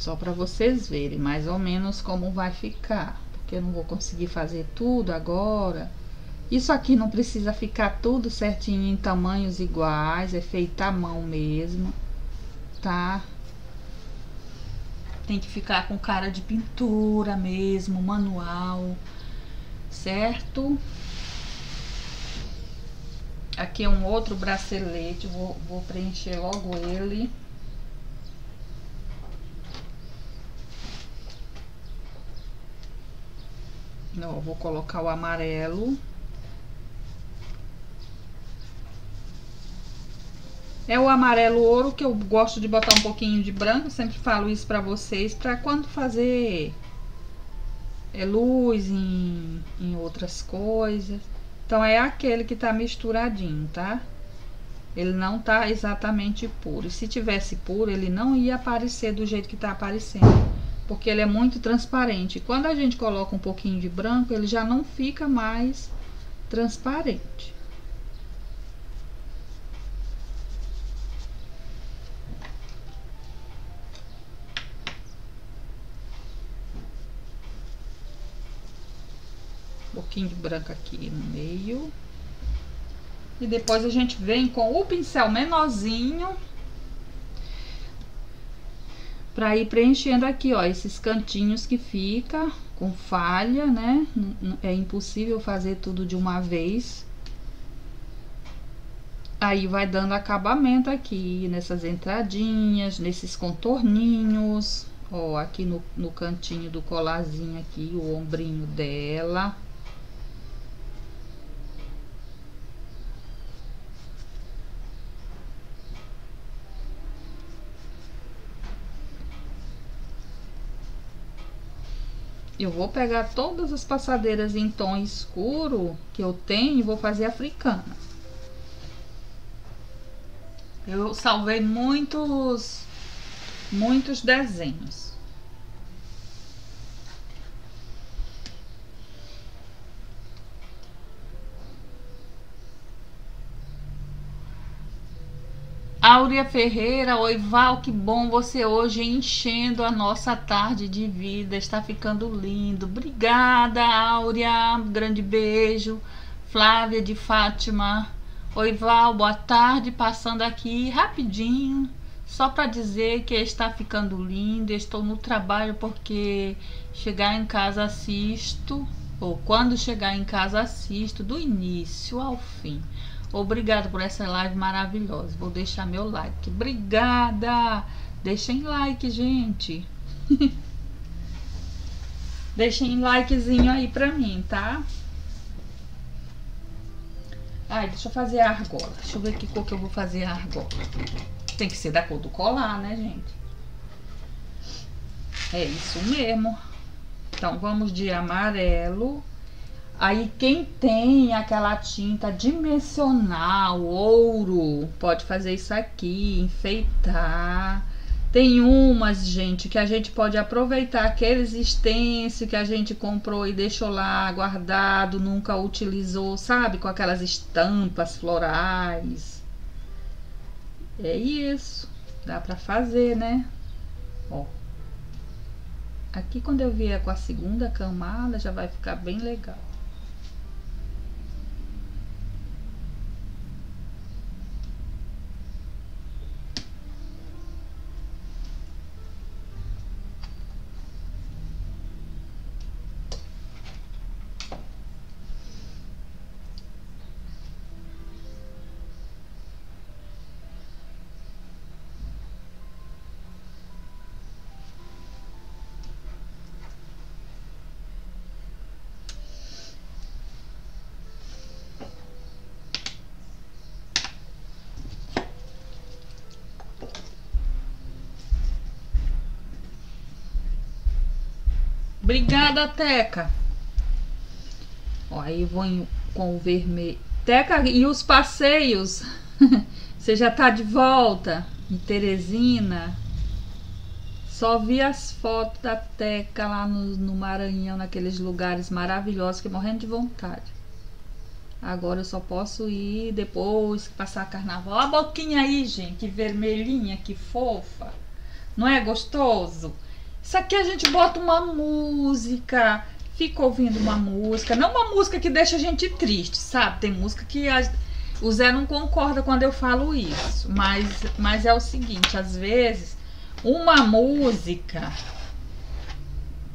Só para vocês verem mais ou menos como vai ficar. Porque eu não vou conseguir fazer tudo agora. Isso aqui não precisa ficar tudo certinho em tamanhos iguais. É feito à mão mesmo. Tá? Tem que ficar com cara de pintura mesmo, manual. Certo? Aqui é um outro bracelete. Vou, vou preencher logo ele. Vou colocar o amarelo. É o amarelo ouro que eu gosto de botar um pouquinho de branco, sempre falo isso pra vocês, pra quando fazer é, luz em, em outras coisas. Então, é aquele que tá misturadinho, tá? Ele não tá exatamente puro. E se tivesse puro, ele não ia aparecer do jeito que tá aparecendo porque ele é muito transparente. Quando a gente coloca um pouquinho de branco, ele já não fica mais transparente. Um pouquinho de branco aqui no meio. E depois a gente vem com o pincel menorzinho para ir preenchendo aqui, ó, esses cantinhos que fica com falha, né? É impossível fazer tudo de uma vez. Aí vai dando acabamento aqui nessas entradinhas, nesses contorninhos, ó, aqui no, no cantinho do colarzinho aqui, o ombrinho dela. Eu vou pegar todas as passadeiras em tom escuro que eu tenho e vou fazer africana. Eu salvei muitos, muitos desenhos. Áurea Ferreira, oi Val, que bom você hoje enchendo a nossa tarde de vida, está ficando lindo. Obrigada, Áurea, grande beijo. Flávia de Fátima, oi Val, boa tarde, passando aqui rapidinho, só para dizer que está ficando lindo. Estou no trabalho porque chegar em casa assisto, ou quando chegar em casa assisto, do início ao fim. Obrigada por essa live maravilhosa. Vou deixar meu like. Obrigada! Deixem like, gente. *laughs* Deixem likezinho aí pra mim, tá? Ai, deixa eu fazer a argola. Deixa eu ver que cor que eu vou fazer a argola. Tem que ser da cor do colar, né, gente? É isso mesmo. Então, vamos de amarelo. Aí quem tem aquela tinta dimensional, ouro, pode fazer isso aqui, enfeitar. Tem umas, gente, que a gente pode aproveitar aqueles extensos que a gente comprou e deixou lá guardado, nunca utilizou, sabe? Com aquelas estampas florais. É isso. Dá pra fazer, né? Ó. Aqui quando eu vier com a segunda camada já vai ficar bem legal. Obrigada, Teca. Ó, aí vou em, com o vermelho. Teca, e os passeios? *laughs* Você já tá de volta em Teresina? Só vi as fotos da Teca lá no, no Maranhão, naqueles lugares maravilhosos, que morrendo de vontade. Agora eu só posso ir depois que passar carnaval. a boquinha aí, gente, que vermelhinha, que fofa. Não é gostoso? Isso aqui a gente bota uma música, fica ouvindo uma música, não uma música que deixa a gente triste, sabe? Tem música que a, o Zé não concorda quando eu falo isso, mas, mas é o seguinte, às vezes uma música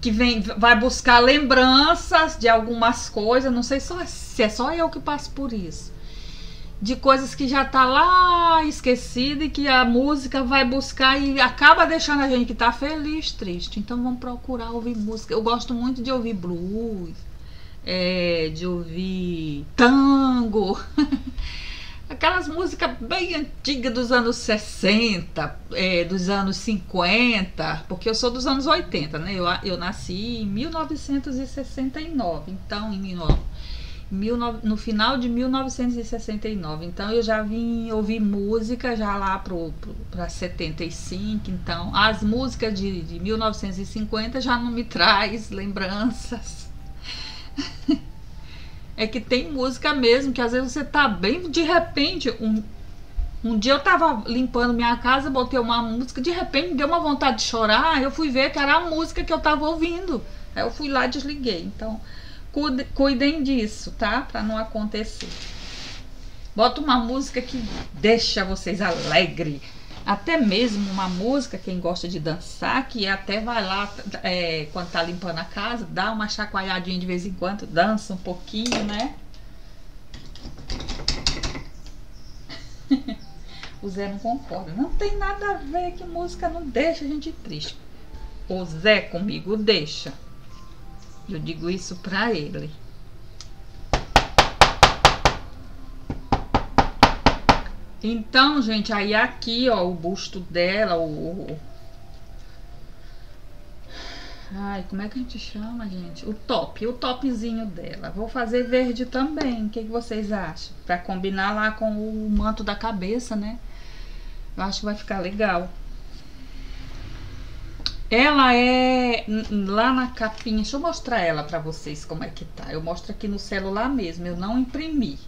que vem vai buscar lembranças de algumas coisas, não sei só, se é só eu que passo por isso de coisas que já tá lá esquecida e que a música vai buscar e acaba deixando a gente que tá feliz, triste. Então vamos procurar ouvir música. Eu gosto muito de ouvir blues, é, de ouvir tango. *laughs* Aquelas músicas bem antigas dos anos 60, é, dos anos 50, porque eu sou dos anos 80, né? Eu, eu nasci em 1969, então em 19 no final de 1969. Então eu já vim ouvir música já lá para 75. Então as músicas de, de 1950 já não me *laughs* traz lembranças. *laughs* é que tem música mesmo que às vezes você tá bem de repente um um dia eu tava limpando minha casa, botei uma música, de repente me deu uma vontade de chorar, eu fui ver que era a música que eu tava ouvindo. Aí eu fui lá e desliguei. Então, Cuidem disso, tá? Para não acontecer. Bota uma música que deixa vocês alegre. Até mesmo uma música, quem gosta de dançar, que até vai lá, é, quando tá limpando a casa, dá uma chacoalhadinha de vez em quando, dança um pouquinho, né? *laughs* o Zé não concorda. Não tem nada a ver que música não deixa a gente triste. O Zé comigo deixa. Eu digo isso para ele. Então, gente, aí aqui, ó, o busto dela, o, Ai, como é que a gente chama, gente? O top, o topzinho dela. Vou fazer verde também. O que, que vocês acham? Pra combinar lá com o manto da cabeça, né? Eu acho que vai ficar legal. Ela é lá na capinha. Deixa eu mostrar ela pra vocês como é que tá. Eu mostro aqui no celular mesmo. Eu não imprimi.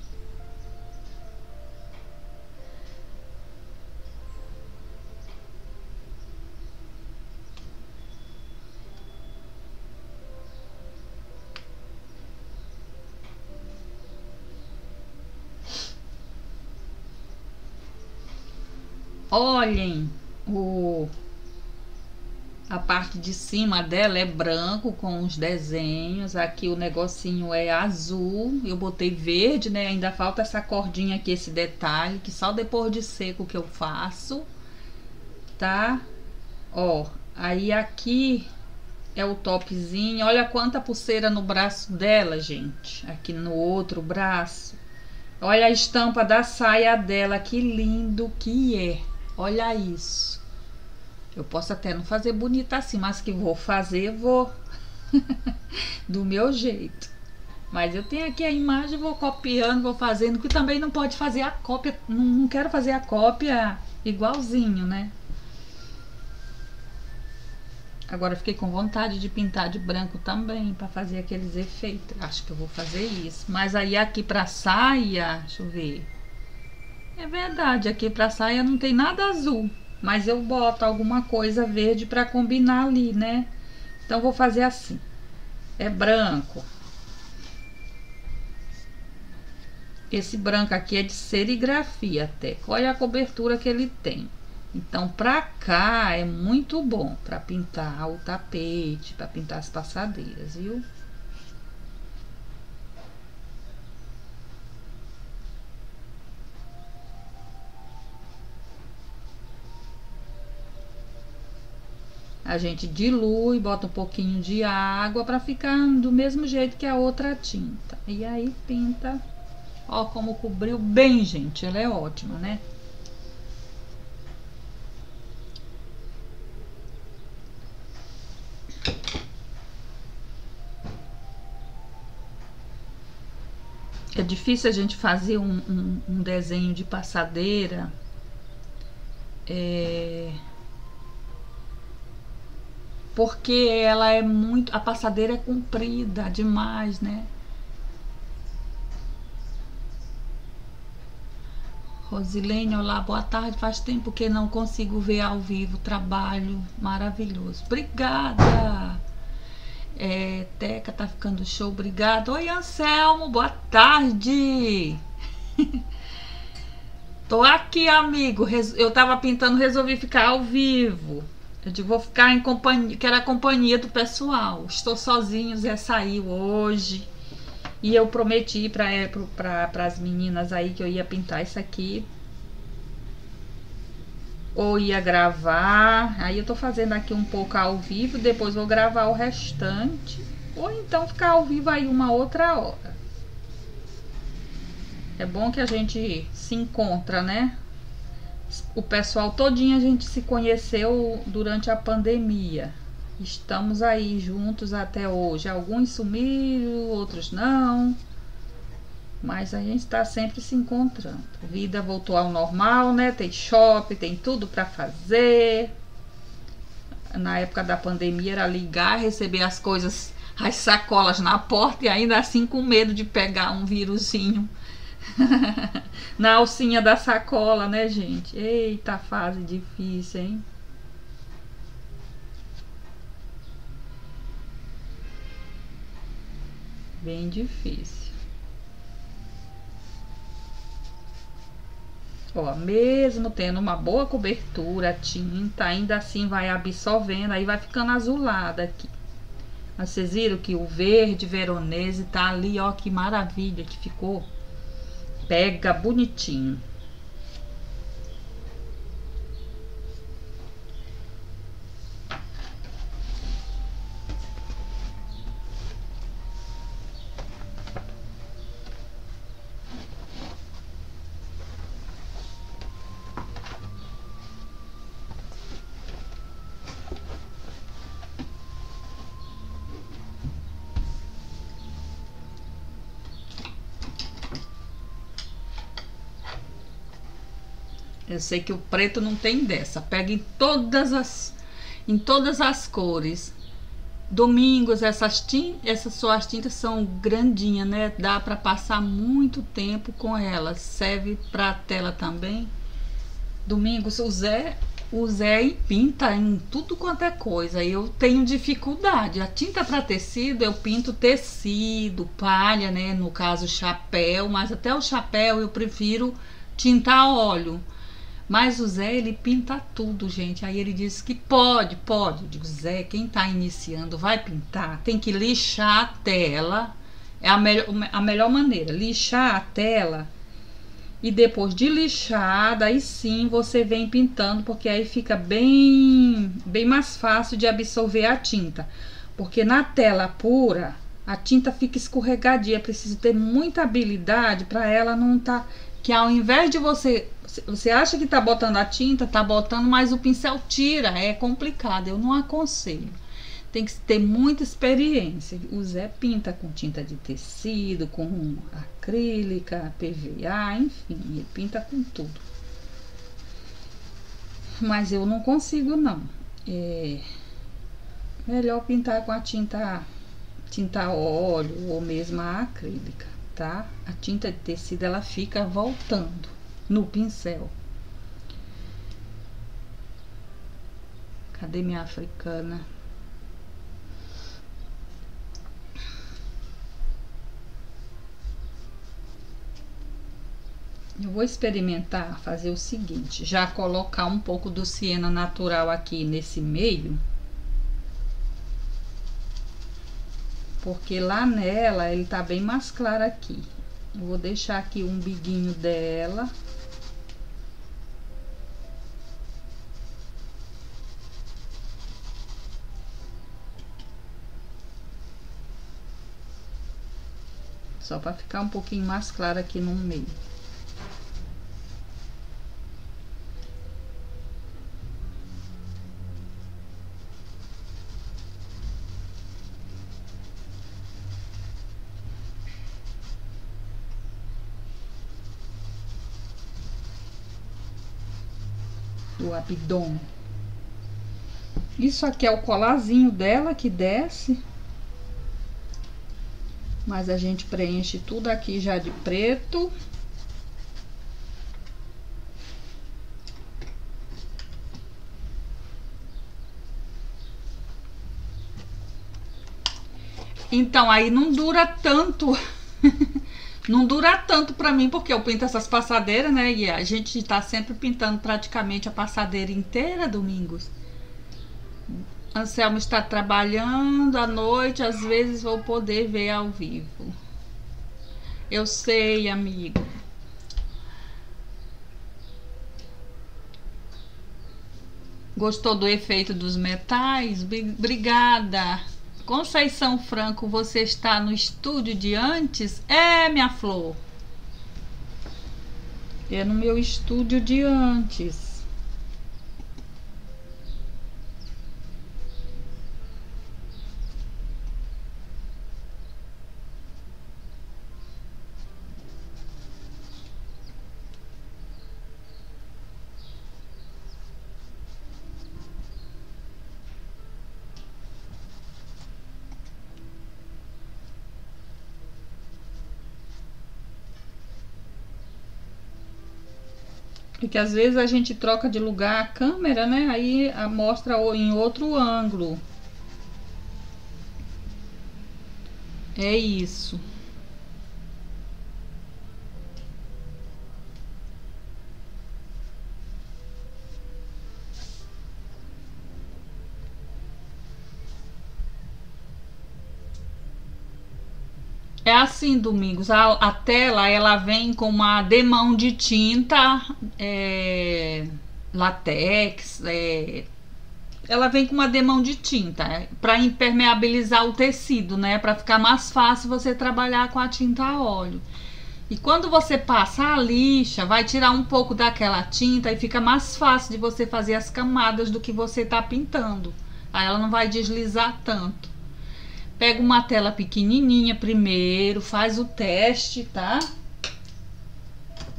Olhem o a parte de cima dela é branco com os desenhos. Aqui o negocinho é azul. Eu botei verde, né? Ainda falta essa cordinha aqui, esse detalhe, que só depois de seco que eu faço. Tá? Ó, aí aqui é o topzinho. Olha quanta pulseira no braço dela, gente. Aqui no outro braço. Olha a estampa da saia dela, que lindo que é. Olha isso. Eu posso até não fazer bonita assim, mas que vou fazer, vou *laughs* do meu jeito. Mas eu tenho aqui a imagem, vou copiando, vou fazendo, que também não pode fazer a cópia, não, quero fazer a cópia igualzinho, né? Agora fiquei com vontade de pintar de branco também, para fazer aqueles efeitos. Acho que eu vou fazer isso. Mas aí aqui pra saia, deixa eu ver. É verdade, aqui pra saia não tem nada azul. Mas eu boto alguma coisa verde para combinar ali, né? Então vou fazer assim. É branco. Esse branco aqui é de serigrafia até. Olha a cobertura que ele tem. Então, pra cá é muito bom para pintar o tapete, para pintar as passadeiras, viu? A gente dilui, bota um pouquinho de água para ficar do mesmo jeito que a outra tinta. E aí pinta. Ó como cobriu bem, gente. Ela é ótima, né? É difícil a gente fazer um, um, um desenho de passadeira. É porque ela é muito. A passadeira é comprida demais, né? Rosilene, olá, boa tarde. Faz tempo que não consigo ver ao vivo. Trabalho maravilhoso. Obrigada. É, Teca tá ficando show. Obrigada. Oi, Anselmo, boa tarde. *laughs* Tô aqui, amigo. Eu tava pintando, resolvi ficar ao vivo. Eu digo, vou ficar em companhia, quero a companhia do pessoal. Estou sozinho, Zé saiu hoje. E eu prometi para pra, as meninas aí que eu ia pintar isso aqui. Ou ia gravar. Aí eu tô fazendo aqui um pouco ao vivo, depois vou gravar o restante. Ou então ficar ao vivo aí uma outra hora. É bom que a gente se encontra, né? O pessoal todinho a gente se conheceu durante a pandemia. Estamos aí juntos até hoje. Alguns sumiram, outros não. Mas a gente está sempre se encontrando. A vida voltou ao normal, né? Tem shopping, tem tudo para fazer. Na época da pandemia era ligar, receber as coisas, as sacolas na porta e ainda assim com medo de pegar um vírusinho *laughs* Na alcinha da sacola, né, gente? Eita, fase difícil, hein? Bem difícil. Ó, mesmo tendo uma boa cobertura, tinta ainda assim vai absorvendo, aí vai ficando azulada aqui. Mas vocês viram que o verde veronese tá ali, ó, que maravilha que ficou pega bonitinho. Eu sei que o preto não tem dessa. Pega em todas as em todas as cores. Domingos, essas, tintas, essas suas tintas são grandinhas, né? Dá para passar muito tempo com elas. Serve para tela também. Domingos, o Zé, o Zé pinta em tudo quanto é coisa. Eu tenho dificuldade. A tinta para tecido, eu pinto tecido, palha, né? No caso, chapéu, mas até o chapéu eu prefiro tintar óleo. Mas o Zé, ele pinta tudo, gente. Aí ele disse que pode, pode. Eu digo, Zé, quem está iniciando vai pintar, tem que lixar a tela. É a, melhor a melhor maneira, lixar a tela. E depois de lixada, aí sim você vem pintando, porque aí fica bem, bem mais fácil de absorver a tinta. Porque na tela pura, a tinta fica escorregadia. É preciso ter muita habilidade para ela não estar. Tá, que ao invés de você você acha que tá botando a tinta, tá botando, mas o pincel tira, é complicado, eu não aconselho. Tem que ter muita experiência. O Zé pinta com tinta de tecido, com acrílica, PVA, enfim, ele pinta com tudo. Mas eu não consigo não. É melhor pintar com a tinta tinta óleo ou mesmo a acrílica, tá? A tinta de tecido ela fica voltando no pincel. Cadê minha africana? Eu vou experimentar fazer o seguinte, já colocar um pouco do siena natural aqui nesse meio. Porque lá nela ele tá bem mais claro aqui. Eu vou deixar aqui um biguinho dela. Só para ficar um pouquinho mais claro aqui no meio. Do abdômen. Isso aqui é o colazinho dela que desce. Mas a gente preenche tudo aqui já de preto. Então, aí não dura tanto *laughs* não dura tanto para mim, porque eu pinto essas passadeiras, né? E a gente tá sempre pintando praticamente a passadeira inteira, domingos. Anselmo está trabalhando à noite, às vezes vou poder ver ao vivo. Eu sei, amigo. Gostou do efeito dos metais? Obrigada. Conceição Franco, você está no estúdio de antes? É, minha flor. É no meu estúdio de antes. Porque às vezes a gente troca de lugar a câmera, né? Aí mostra em outro ângulo. É isso. É assim, Domingos, a, a, tela ela vem com uma demão de tinta é, latex, é, ela vem com uma demão de tinta é, para impermeabilizar o tecido, né? Para ficar mais fácil você trabalhar com a tinta a óleo. E quando você passa a lixa, vai tirar um pouco daquela tinta e fica mais fácil de você fazer as camadas do que você está pintando. Aí ela não vai deslizar tanto. Pega uma tela pequenininha primeiro, faz o teste, tá?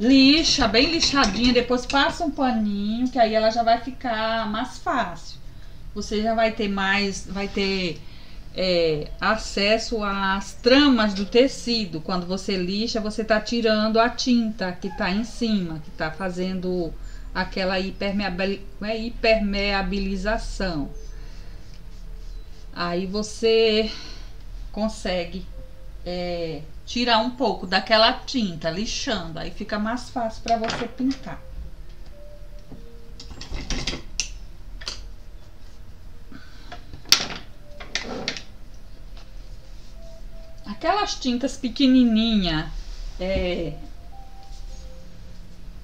lixa bem lixadinha, depois passa um paninho, que aí ela já vai ficar mais fácil. Você já vai ter mais, vai ter é, acesso às tramas do tecido. Quando você lixa, você está tirando a tinta que está em cima, que está fazendo aquela é, hipermeabilização. Aí você consegue é, tirar um pouco daquela tinta, lixando, aí fica mais fácil para você pintar. Aquelas tintas pequenininha, é,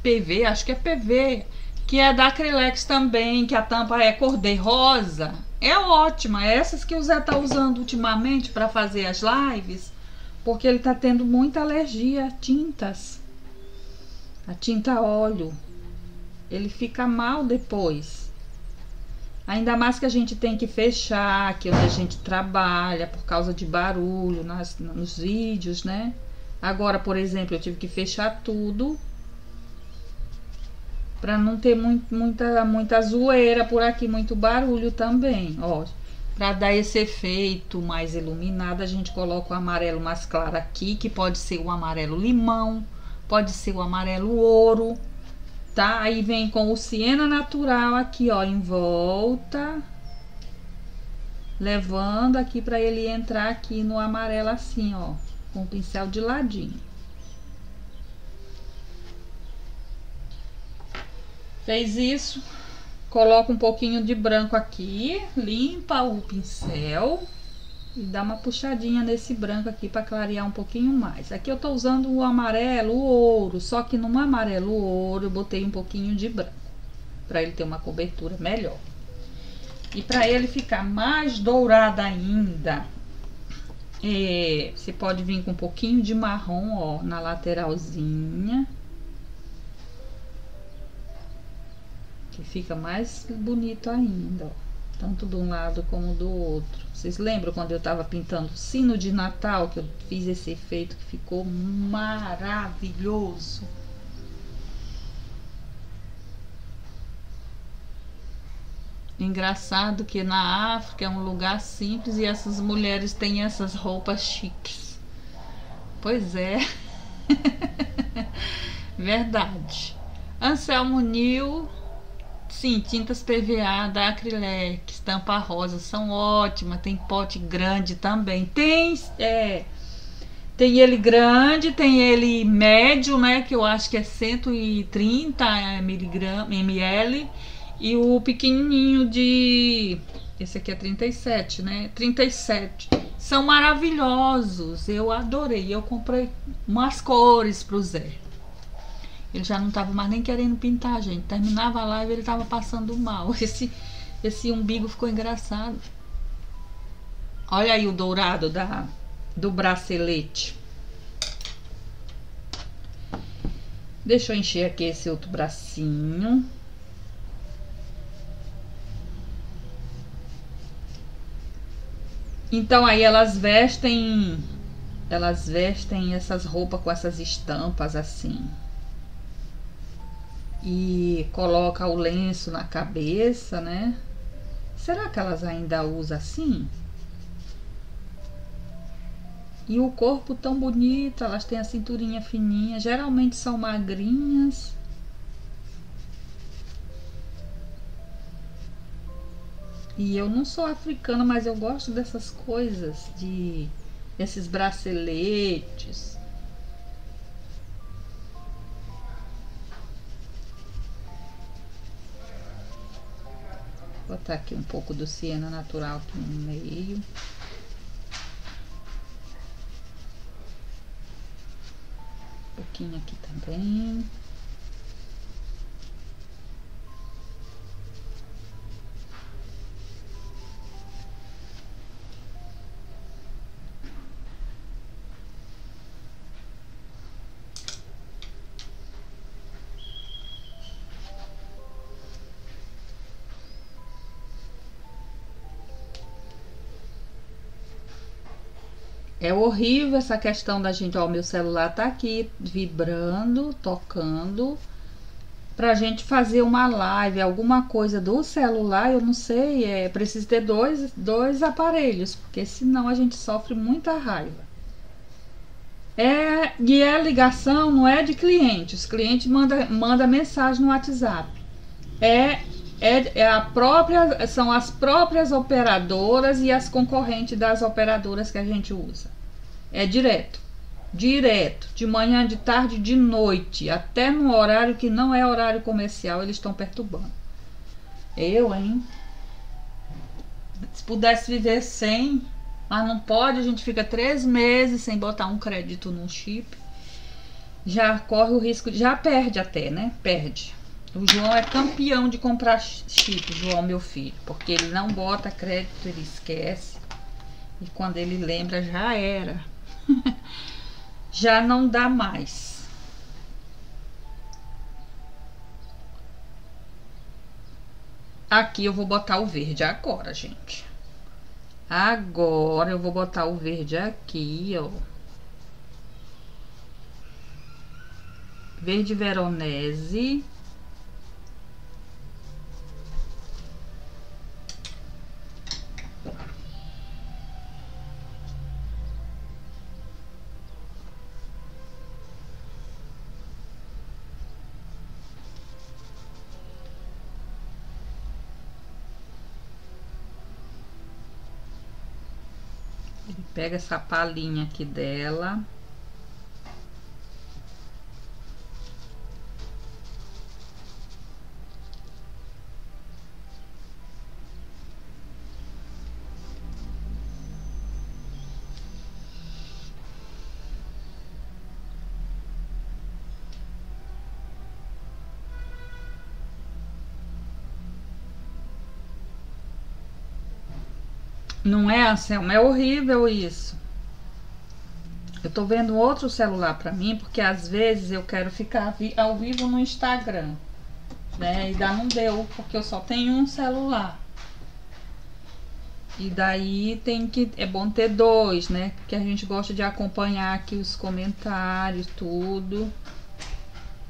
PV, acho que é PV, que é da Acrylex também, que a tampa é cor de rosa, é ótima. É essas que o Zé tá usando ultimamente para fazer as lives, porque ele tá tendo muita alergia a tintas. A tinta óleo. Ele fica mal depois. Ainda mais que a gente tem que fechar aqui onde a gente trabalha por causa de barulho nas, nos vídeos, né? Agora, por exemplo, eu tive que fechar tudo para não ter muito, muita, muita zoeira por aqui, muito barulho também, ó. Para dar esse efeito mais iluminado, a gente coloca o amarelo mais claro aqui, que pode ser o amarelo limão, pode ser o amarelo ouro, tá? Aí vem com o siena natural aqui, ó, em volta, levando aqui para ele entrar aqui no amarelo assim, ó, com o pincel de ladinho. Fez isso, coloca um pouquinho de branco aqui, limpa o pincel e dá uma puxadinha nesse branco aqui para clarear um pouquinho mais. Aqui eu tô usando o amarelo, o ouro, só que no amarelo ouro eu botei um pouquinho de branco para ele ter uma cobertura melhor. E para ele ficar mais dourado ainda, é, você pode vir com um pouquinho de marrom, ó, na lateralzinha. Que fica mais bonito ainda, ó. Tanto de um lado como do outro. Vocês lembram quando eu estava pintando sino de Natal, que eu fiz esse efeito que ficou maravilhoso? Engraçado que na África é um lugar simples e essas mulheres têm essas roupas chiques. Pois é. *laughs* Verdade. Anselmo Nil Sim, tintas PVA da Acrylex, estampa rosa, são ótimas. Tem pote grande também. Tem, é, tem ele grande, tem ele médio, né? Que eu acho que é 130 miligramas, ml. E o pequenininho de... Esse aqui é 37, né? 37. São maravilhosos. Eu adorei. Eu comprei umas cores pro Zé. Ele já não estava mais nem querendo pintar, gente. Terminava a live ele estava passando mal. *laughs* Esse, esse umbigo ficou engraçado. Olha aí o dourado da, do bracelete. Deixa eu encher aqui esse outro bracinho. Então aí elas vestem elas vestem essas roupas com essas estampas assim e coloca o lenço na cabeça, né? Será que elas ainda usam assim? E o corpo tão bonito, elas têm a cinturinha fininha, geralmente são magrinhas. E eu não sou africana, mas eu gosto dessas coisas, de esses braceletes. Botar aqui um pouco do siena natural aqui no meio. Um pouquinho aqui também. É horrível essa questão da gente, ó, meu celular tá aqui vibrando, tocando, pra gente fazer uma live, alguma coisa do celular, eu não sei, é preciso ter dois, dois aparelhos, porque senão a gente sofre muita raiva. É, e a ligação não é de cliente, os clientes mandam manda mensagem no WhatsApp. É, é, é a própria, são as próprias operadoras e as concorrentes das operadoras que a gente usa. É direto. Direto. De manhã, de tarde, de noite. Até no horário que não é horário comercial, eles estão perturbando. Eu, hein? Se pudesse viver sem, mas não pode, a gente fica três meses sem botar um crédito num chip. Já corre o risco, já perde até, né? Perde. O João é campeão de comprar chip, João, meu filho, porque ele não bota crédito, ele esquece. E quando ele lembra, já era. *laughs* já não dá mais. Aqui eu vou botar o verde agora, gente. Agora eu vou botar o verde aqui, ó. Verde veronese. Pega essa palhinha aqui dela. Não é, Anselmo? É horrível isso. Eu tô vendo outro celular para mim, porque às vezes eu quero ficar ao vivo no Instagram. Né? E ainda não deu, porque eu só tenho um celular. E daí tem que. É bom ter dois, né? Porque a gente gosta de acompanhar aqui os comentários, tudo.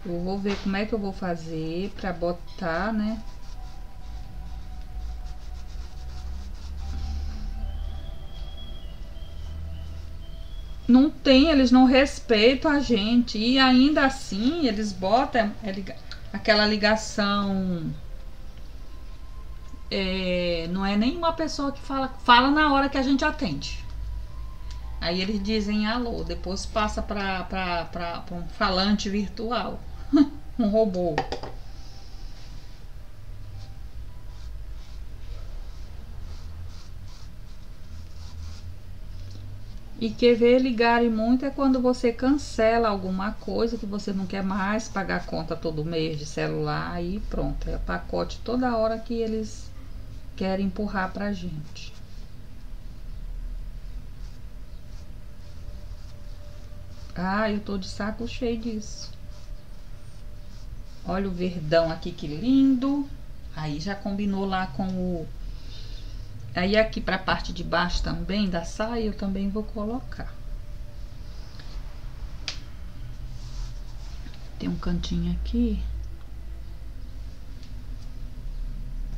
Eu vou ver como é que eu vou fazer pra botar, né? Não tem, eles não respeitam a gente. E ainda assim, eles botam é, aquela ligação. É, não é nenhuma pessoa que fala, fala na hora que a gente atende. Aí eles dizem alô, depois passa para um falante virtual, *laughs* um robô. E que ver ligarem muito é quando você cancela alguma coisa que você não quer mais pagar conta todo mês de celular e pronto, é pacote toda hora que eles querem empurrar pra gente. Ah, eu tô de saco cheio disso. Olha o verdão aqui que lindo. Aí já combinou lá com o Aí aqui para a parte de baixo também da saia eu também vou colocar. Tem um cantinho aqui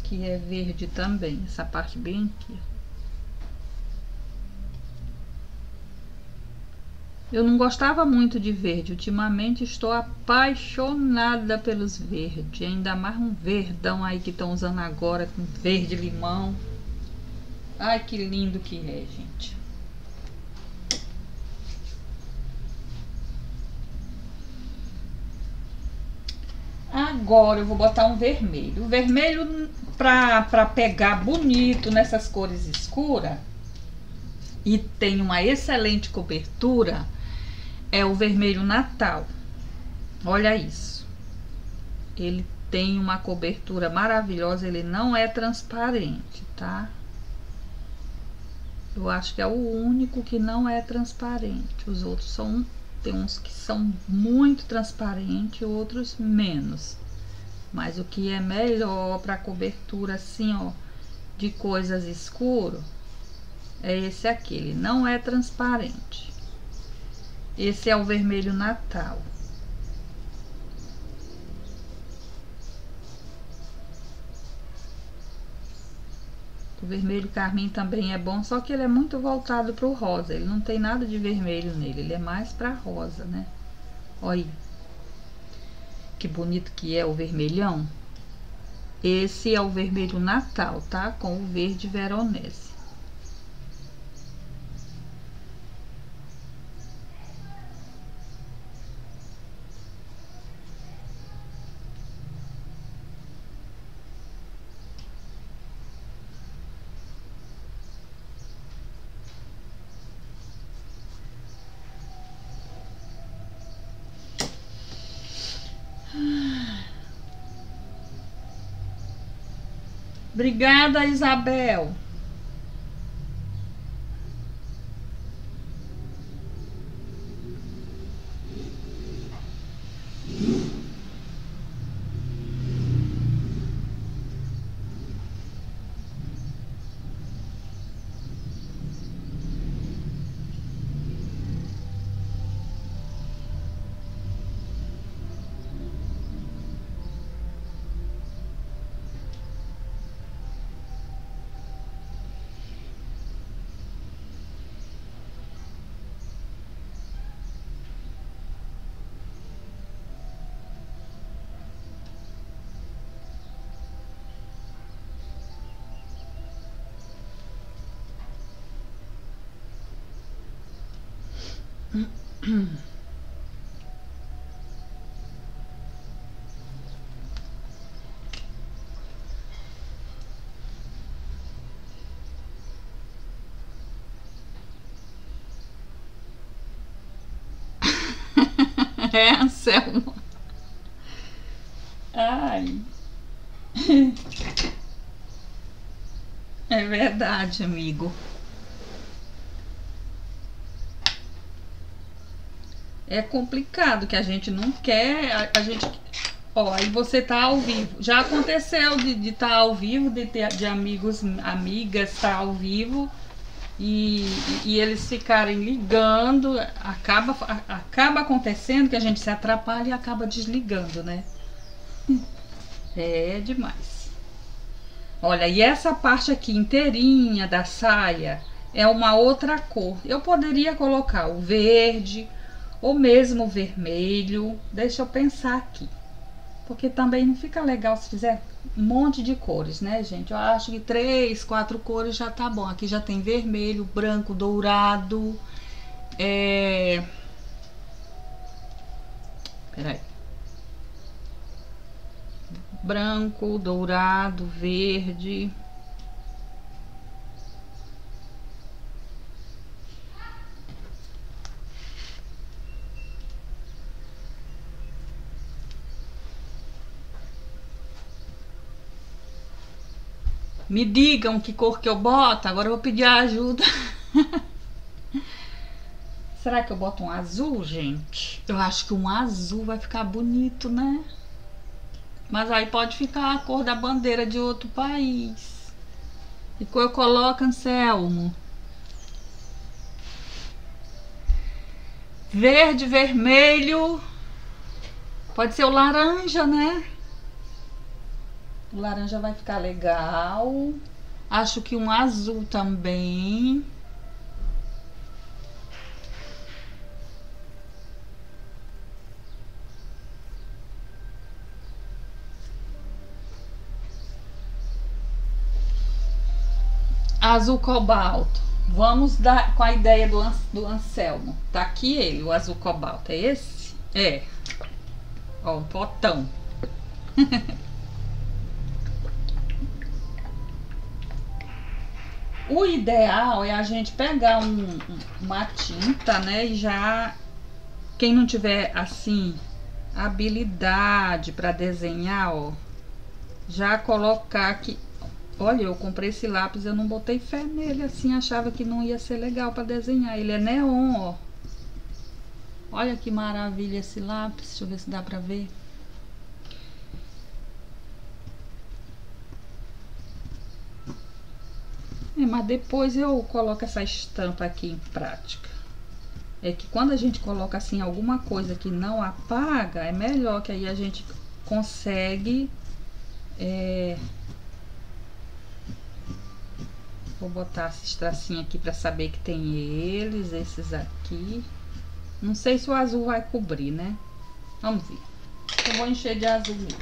que é verde também, essa parte bem aqui. Eu não gostava muito de verde, ultimamente estou apaixonada pelos verdes, ainda mais um verdão aí que estão usando agora com verde limão. Ai, que lindo que é, gente. Agora eu vou botar um vermelho. O vermelho para pegar bonito nessas cores escuras e tem uma excelente cobertura é o vermelho natal. Olha isso. Ele tem uma cobertura maravilhosa, ele não é transparente, tá? Eu acho que é o único que não é transparente. Os outros são tem uns que são muito transparentes, outros menos. Mas o que é melhor para cobertura assim, ó, de coisas escuro, é esse aqui, ele não é transparente. Esse é o vermelho natal. O vermelho carmim também é bom, só que ele é muito voltado para o rosa. Ele não tem nada de vermelho nele, ele é mais para rosa, né? Olha. Que bonito que é o vermelhão. Esse é o vermelho natal, tá? Com o verde veronese. Obrigada, Isabel. *laughs* É, Anselmo. Ai. É verdade, amigo. é complicado, que a gente não quer, a, a gente. Ó, aí você tá ao vivo. Já aconteceu de estar tá ao vivo, de ter de amigos, amigas tá ao vivo e, e, eles ficarem ligando, acaba, acaba acontecendo que a gente se atrapalha e acaba desligando, né? É demais. Olha, e essa parte aqui inteirinha da saia é uma outra cor. Eu poderia colocar o verde, ou mesmo vermelho. Deixa eu pensar aqui. Porque também não fica legal se fizer um monte de cores, né, gente? Eu acho que três, quatro cores já tá bom. Aqui já tem vermelho, branco, dourado. É... Peraí. Branco, dourado, verde. Me digam que cor que eu boto. Agora eu vou pedir ajuda. *laughs* Será que eu boto um azul, gente? Eu acho que um azul vai ficar bonito, né? Mas aí pode ficar a cor da bandeira de outro país. E cor eu coloco, Anselmo? Verde, vermelho. Pode ser o laranja, né? O laranja vai ficar legal. Acho que um azul também. Azul cobalto. Vamos dar com a ideia do, do Anselmo. Tá aqui ele, o azul cobalto. É esse? É. Ó, um potão. *laughs* O ideal é a gente pegar um, uma tinta, né? E já. Quem não tiver assim habilidade para desenhar, ó, já colocar aqui. Olha, eu comprei esse lápis, eu não botei fé nele assim, achava que não ia ser legal para desenhar. Ele é neon, ó. Olha que maravilha esse lápis, deixa eu ver se dá para ver. É mas depois eu coloco essa estampa aqui em prática. É que quando a gente coloca assim alguma coisa que não apaga, é melhor que aí a gente consegue é, Vou botar esses tracinhos aqui para saber que tem eles, esses aqui. Não sei se o azul vai cobrir, né? Vamos ver. Eu vou encher de azul mesmo.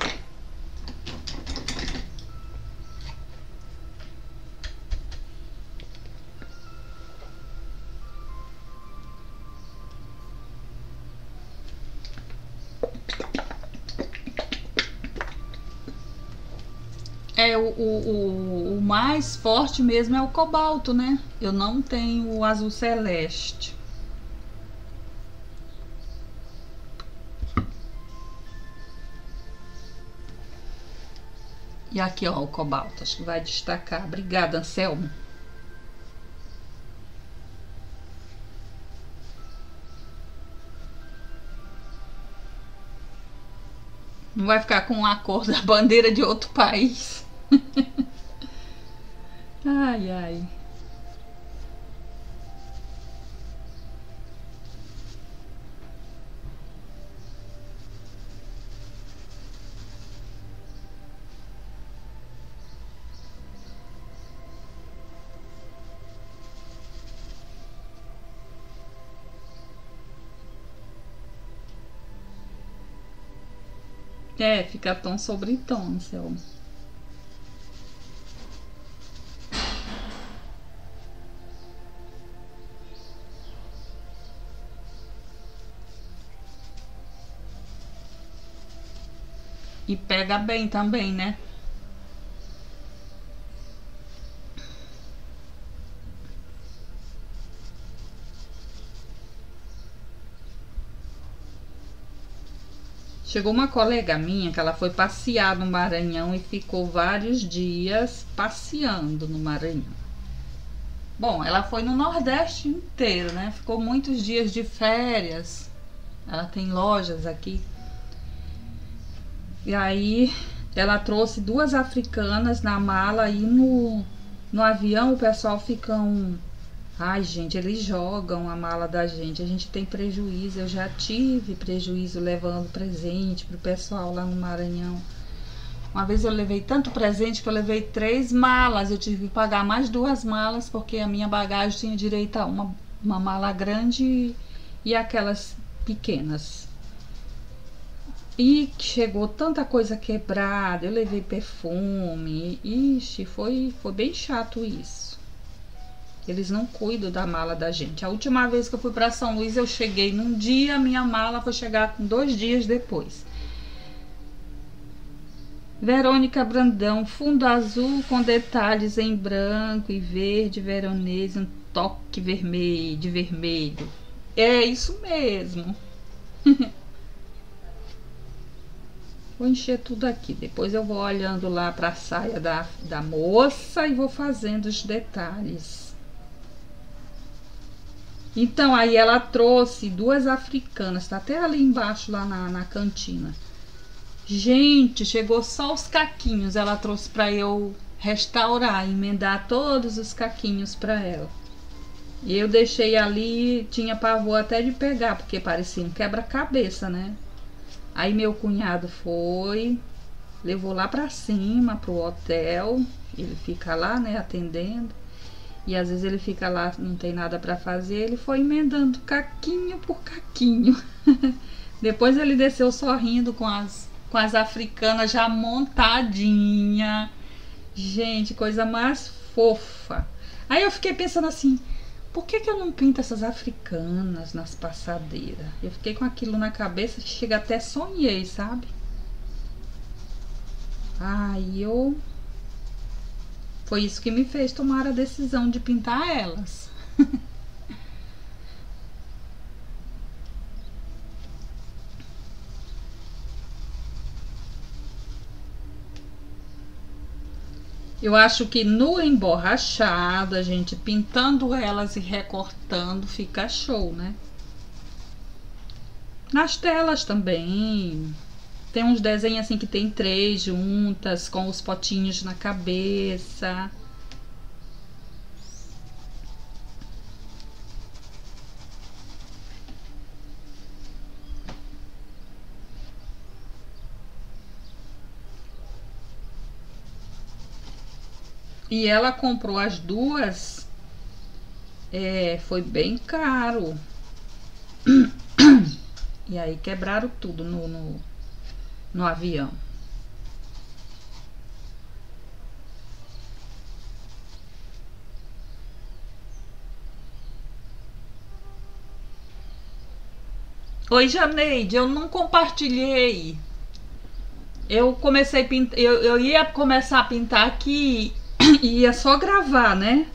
É, o, o, o, mais forte mesmo é o cobalto, né? Eu não tenho o azul celeste. E aqui, ó, o cobalto. Acho que vai destacar. Obrigada, Anselmo. Não vai ficar com a cor da *laughs* bandeira de outro país. *laughs* ai, ai. É, fica tom sobre tom, seu. E pega bem também, né? Chegou uma colega minha que ela foi passear no Maranhão e ficou vários dias passeando no Maranhão. Bom, ela foi no Nordeste inteiro, né? Ficou muitos dias de férias. Ela tem lojas aqui. E aí ela trouxe duas africanas na mala e no, no avião o pessoal fica um. Ai, gente, eles jogam a mala da gente. A gente tem prejuízo. Eu já tive prejuízo levando presente pro pessoal lá no Maranhão. Uma vez eu levei tanto presente que eu levei três malas. Eu tive que pagar mais duas malas porque a minha bagagem tinha direito a uma, uma mala grande e aquelas pequenas. E chegou tanta coisa quebrada, eu levei perfume. Ixi, foi, foi bem chato isso. Eles não cuidam da mala da gente. A última vez que eu fui para São Luís, eu cheguei num dia, minha mala foi chegar dois dias depois. Verônica Brandão, fundo azul com detalhes em branco e verde veronês, um toque vermelho, de vermelho. É isso mesmo. *laughs* Vou encher tudo aqui. Depois eu vou olhando lá para a saia da, da moça e vou fazendo os detalhes. Então, aí ela trouxe duas africanas. Tá até ali embaixo, lá na, na cantina. Gente, chegou só os caquinhos. Ela trouxe para eu restaurar, emendar todos os caquinhos para ela. E eu deixei ali, tinha pavor até de pegar, porque parecia um quebra-cabeça, né? Aí meu cunhado foi, levou lá para cima pro hotel, ele fica lá, né, atendendo. E às vezes ele fica lá, não tem nada para fazer, ele foi emendando caquinho por caquinho. *laughs* Depois ele desceu sorrindo com as com as africanas já montadinha. Gente, coisa mais fofa. Aí eu fiquei pensando assim, por que, que eu não pinto essas africanas nas passadeiras? Eu fiquei com aquilo na cabeça chega até sonhei, sabe? Aí eu. Foi isso que me fez tomar a decisão de pintar elas. *laughs* Eu acho que no emborrachado, a gente pintando elas e recortando, fica show, né? Nas telas também. Tem uns desenhos assim que tem três juntas, com os potinhos na cabeça. E ela comprou as duas. É, foi bem caro. E aí quebraram tudo no, no, no avião. Oi, Janeide, eu não compartilhei. Eu comecei pintar, eu, eu ia começar a pintar aqui *coughs* e ia só gravar, né?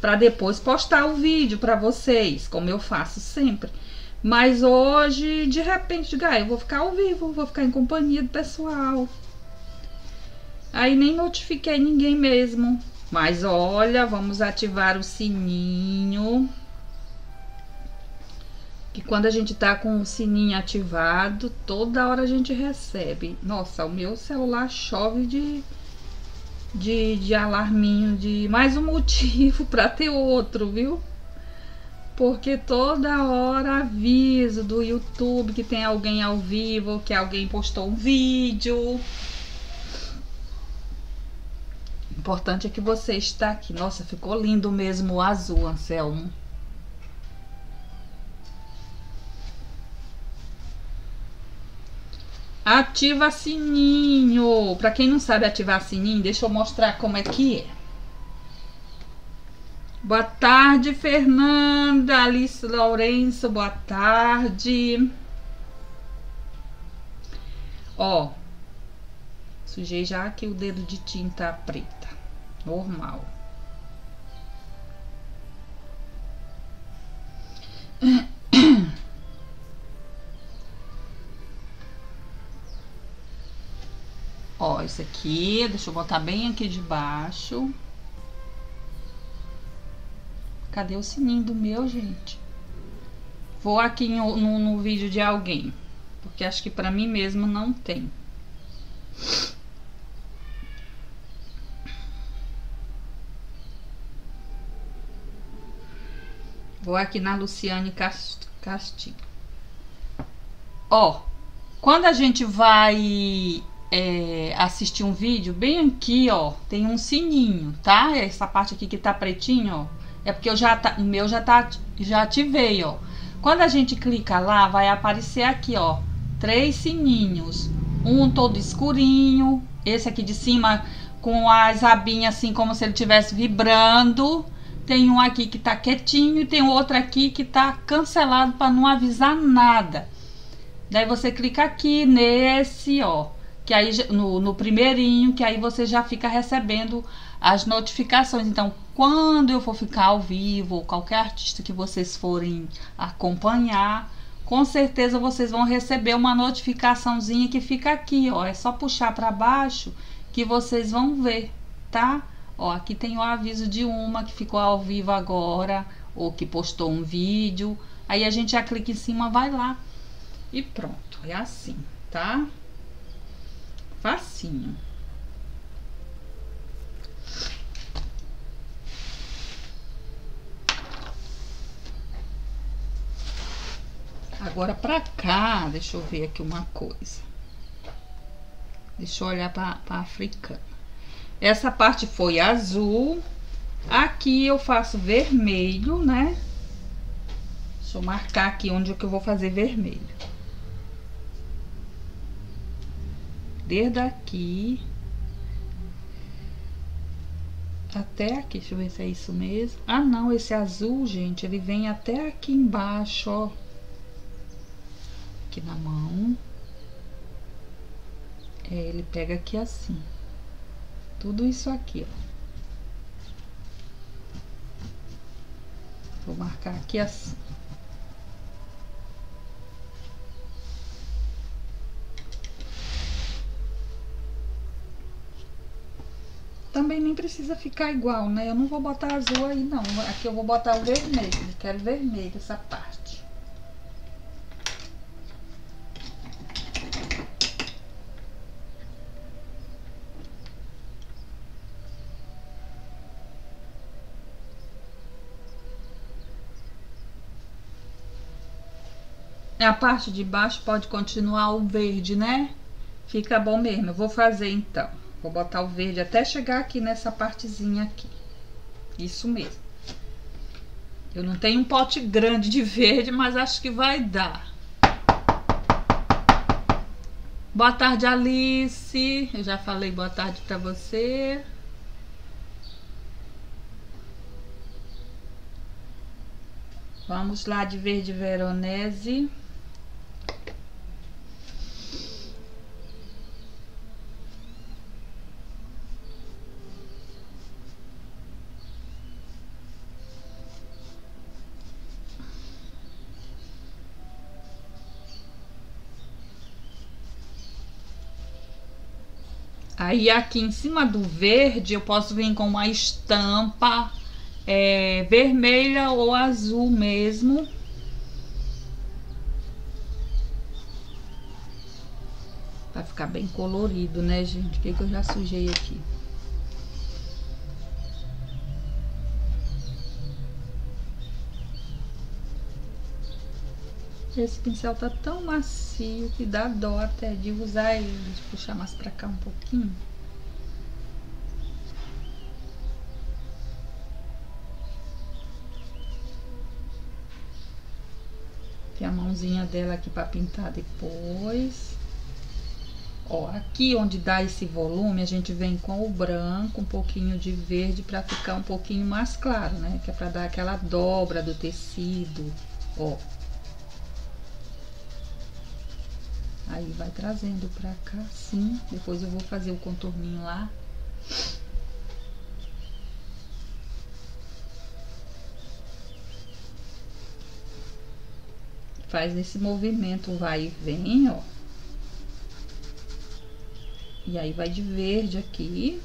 Para depois postar o vídeo para vocês, como eu faço sempre. Mas hoje, de repente, diga, ah, eu vou ficar ao vivo, vou ficar em companhia do pessoal. Aí nem notifiquei ninguém mesmo. Mas olha, vamos ativar o sininho que quando a gente tá com o sininho ativado, toda hora a gente recebe. Nossa, o meu celular chove de de, de alarminho, de mais um motivo *laughs* para ter outro, viu? Porque toda hora aviso do YouTube que tem alguém ao vivo, que alguém postou um vídeo. Importante é que você está aqui. Nossa, ficou lindo mesmo o azul, Anselmo. Ativa sininho. Para quem não sabe ativar sininho, deixa eu mostrar como é que é. Boa tarde, Fernanda, Alice Lourenço, boa tarde. Ó, sujei já aqui o dedo de tinta preta, normal. *clears throat* Ó, esse aqui, deixa eu botar bem aqui debaixo. Cadê o sininho do meu, gente? Vou aqui no, no, no vídeo de alguém. Porque acho que pra mim mesmo não tem. Vou aqui na Luciane Castilho. Ó, quando a gente vai é, assistir um vídeo, bem aqui, ó, tem um sininho, tá? Essa parte aqui que tá pretinho, ó, é porque eu já tá, o meu já tá, já ativei, ó. Quando a gente clica lá, vai aparecer aqui, ó, três sininhos. Um todo escurinho, esse aqui de cima com as abinhas assim como se ele estivesse vibrando. Tem um aqui que tá quietinho e tem outro aqui que tá cancelado para não avisar nada. Daí você clica aqui nesse, ó que aí no, no primeirinho, que aí você já fica recebendo as notificações. Então, quando eu for ficar ao vivo, ou qualquer artista que vocês forem acompanhar, com certeza vocês vão receber uma notificaçãozinha que fica aqui, ó. É só puxar para baixo que vocês vão ver, tá? Ó, aqui tem o aviso de uma que ficou ao vivo agora, ou que postou um vídeo. Aí a gente já clica em cima, vai lá. E pronto, é assim, tá? Facinho. Agora pra cá, deixa eu ver aqui uma coisa. Deixa eu olhar pra, pra africana. Essa parte foi azul. Aqui eu faço vermelho, né? Deixa eu marcar aqui onde é que eu vou fazer vermelho. Desde aqui até aqui. Deixa eu ver se é isso mesmo. Ah, não, esse azul, gente, ele vem até aqui embaixo, ó. Aqui na mão. É, ele pega aqui assim. Tudo isso aqui, ó. Vou marcar aqui assim. Também nem precisa ficar igual, né? Eu não vou botar azul aí, não. Aqui eu vou botar o vermelho. Quero vermelho essa parte. A parte de baixo pode continuar o verde, né? Fica bom mesmo. Eu vou fazer então. Vou botar o verde até chegar aqui nessa partezinha aqui. Isso mesmo. Eu não tenho um pote grande de verde, mas acho que vai dar. Boa tarde, Alice. Eu já falei boa tarde para você. Vamos lá de verde veronese. Aí aqui em cima do verde eu posso vir com uma estampa é, vermelha ou azul mesmo. Vai ficar bem colorido, né, gente? O que, que eu já sujei aqui? Esse pincel tá tão macio que dá dó até de usar ele. Eu puxar mais pra cá um pouquinho. Tem a mãozinha dela aqui pra pintar depois. Ó, aqui onde dá esse volume, a gente vem com o branco, um pouquinho de verde pra ficar um pouquinho mais claro, né? Que é pra dar aquela dobra do tecido, ó. Aí vai trazendo pra cá, sim. Depois eu vou fazer o contorninho lá. Faz esse movimento vai e vem, ó. E aí vai de verde aqui.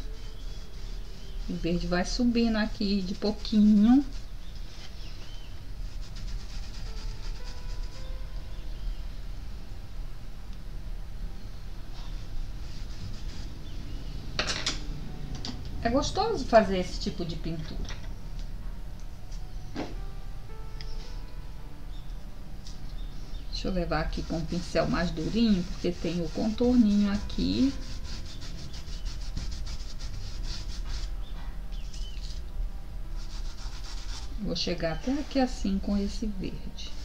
O verde vai subindo aqui de pouquinho. É gostoso fazer esse tipo de pintura. Deixa eu levar aqui com o pincel mais durinho, porque tem o contorninho aqui. Vou chegar até aqui assim com esse verde.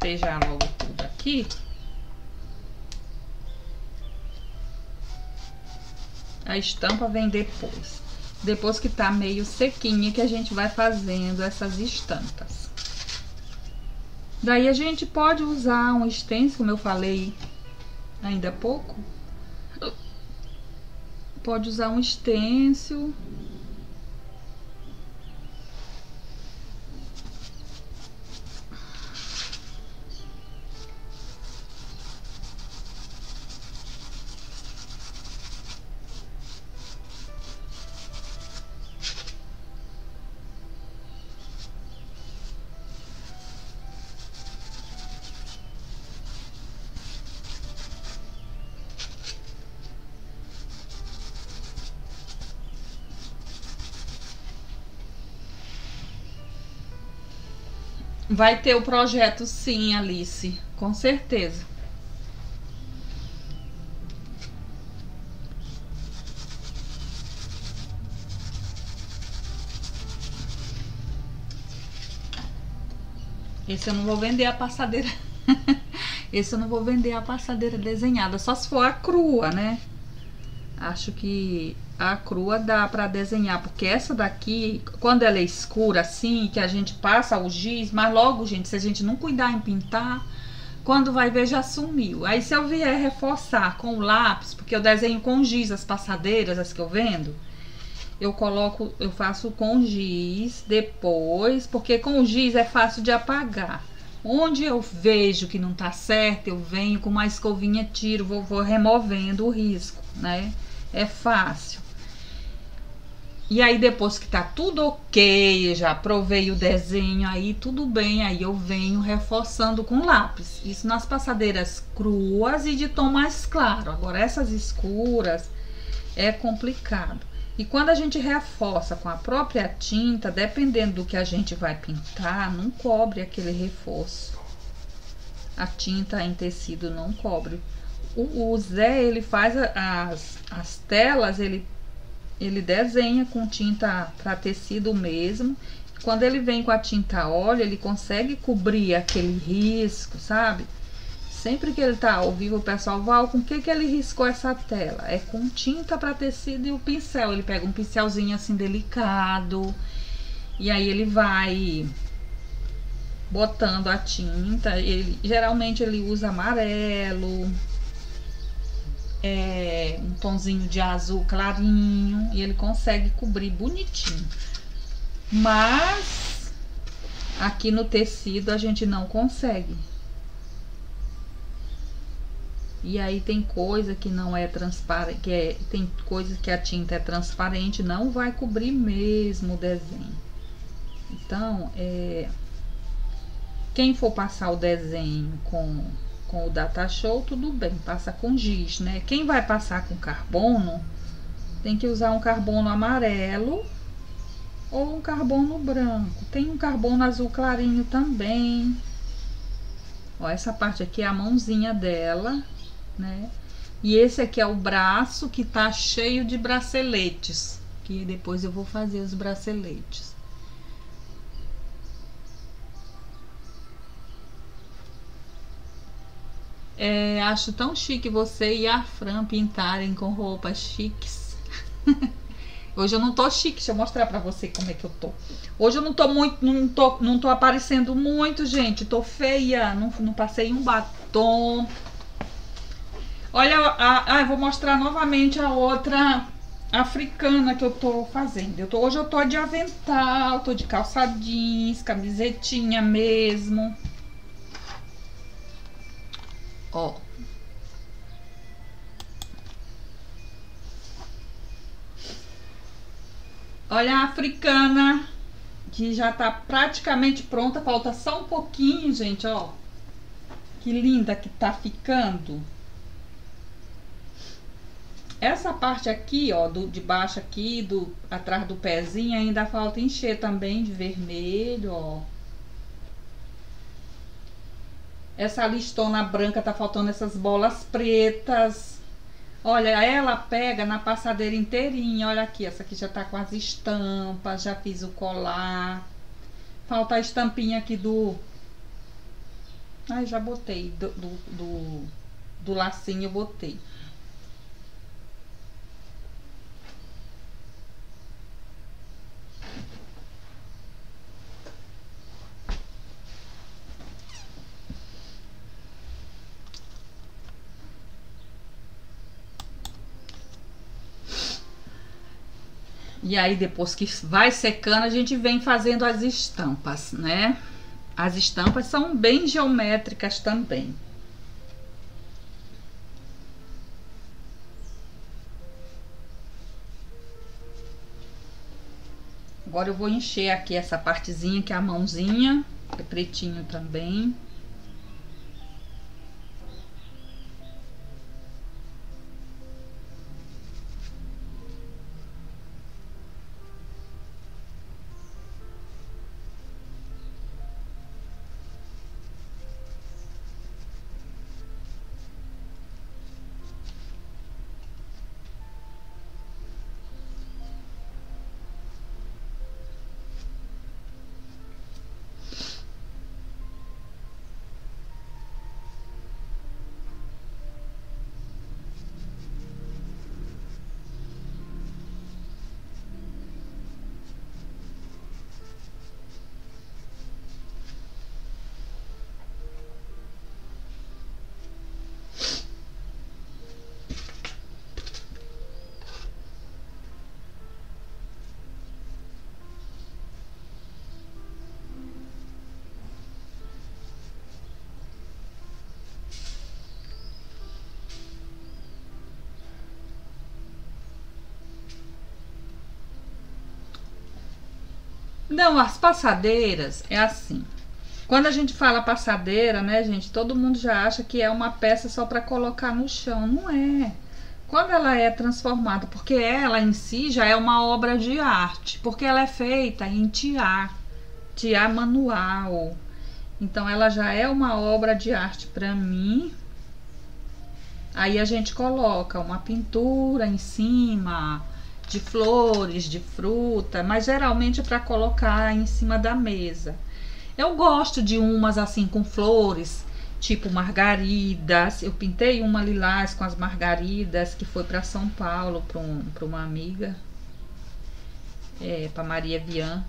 Despejar logo tudo aqui. A estampa vem depois. Depois que tá meio sequinha que a gente vai fazendo essas estampas. Daí a gente pode usar um stencil, como eu falei ainda há pouco. Pode usar um stencil Vai ter o projeto sim, Alice, com certeza. Esse eu não vou vender a passadeira. *laughs* Esse eu não vou vender a passadeira desenhada, só se for a crua, né? Acho que a crua dá para desenhar, porque essa daqui, quando ela é escura assim, que a gente passa o giz, mas logo, gente, se a gente não cuidar em pintar, quando vai ver já sumiu. Aí se eu vier reforçar com o lápis, porque eu desenho com giz as passadeiras, as que eu vendo, eu coloco, eu faço com giz depois, porque com giz é fácil de apagar. Onde eu vejo que não tá certo, eu venho com uma escovinha, tiro, vou, vou removendo o risco, né? É fácil. E aí depois que tá tudo ok, já provei o desenho, aí tudo bem, aí eu venho reforçando com lápis. Isso nas passadeiras cruas e de tom mais claro. Agora essas escuras é complicado. E quando a gente reforça com a própria tinta, dependendo do que a gente vai pintar, não cobre aquele reforço. A tinta em tecido não cobre. O, o Zé, ele faz as, as telas, ele, ele desenha com tinta para tecido mesmo. Quando ele vem com a tinta óleo, ele consegue cobrir aquele risco, sabe? Sempre que ele tá ao vivo, o pessoal, Val, com que que ele riscou essa tela? É com tinta para tecido e o pincel. Ele pega um pincelzinho assim delicado e aí ele vai botando a tinta. Ele geralmente ele usa amarelo, é, um tonzinho de azul clarinho e ele consegue cobrir bonitinho. Mas aqui no tecido a gente não consegue. E aí tem coisa que não é transparente, que é, tem coisa que a tinta é transparente, não vai cobrir mesmo o desenho. Então, é, quem for passar o desenho com, com o data show, tudo bem, passa com giz, né? Quem vai passar com carbono, tem que usar um carbono amarelo ou um carbono branco. Tem um carbono azul clarinho também. Ó, essa parte aqui é a mãozinha dela né? E esse aqui é o braço que tá cheio de braceletes, que depois eu vou fazer os braceletes. É, acho tão chique você e a Fran pintarem com roupas chiques. *laughs* Hoje eu não tô chique, deixa eu mostrar pra você como é que eu tô. Hoje eu não tô muito, não tô, não tô aparecendo muito, gente. Tô feia, não, não passei um batom. Olha, a, a, eu vou mostrar novamente a outra africana que eu tô fazendo. Eu tô, hoje eu tô de avental, tô de calça jeans, camisetinha mesmo. Ó. Olha a africana, que já tá praticamente pronta. Falta só um pouquinho, gente, ó. Que linda que tá ficando. Essa parte aqui, ó, do, de baixo aqui, do, atrás do pezinho, ainda falta encher também de vermelho, ó. Essa listona branca tá faltando essas bolas pretas. Olha, ela pega na passadeira inteirinha. Olha aqui, essa aqui já tá com as estampas, já fiz o colar. Falta a estampinha aqui do... Ai, já botei, do, do, do, do lacinho eu botei. E aí, depois que vai secando, a gente vem fazendo as estampas, né? As estampas são bem geométricas também. Agora eu vou encher aqui essa partezinha que é a mãozinha, é pretinho também. Não, as passadeiras é assim. Quando a gente fala passadeira, né, gente, todo mundo já acha que é uma peça só para colocar no chão. Não é. quando ela é transformada, porque ela em si já é uma obra de arte, porque ela é feita em tiar, tiar manual. Então ela já é uma obra de arte para mim. Aí a gente coloca uma pintura em cima de flores, de fruta, mas geralmente é para colocar em cima da mesa. Eu gosto de umas assim com flores, tipo margaridas. Eu pintei uma lilás com as margaridas que foi para São Paulo para um, uma amiga, é, para Maria Vian.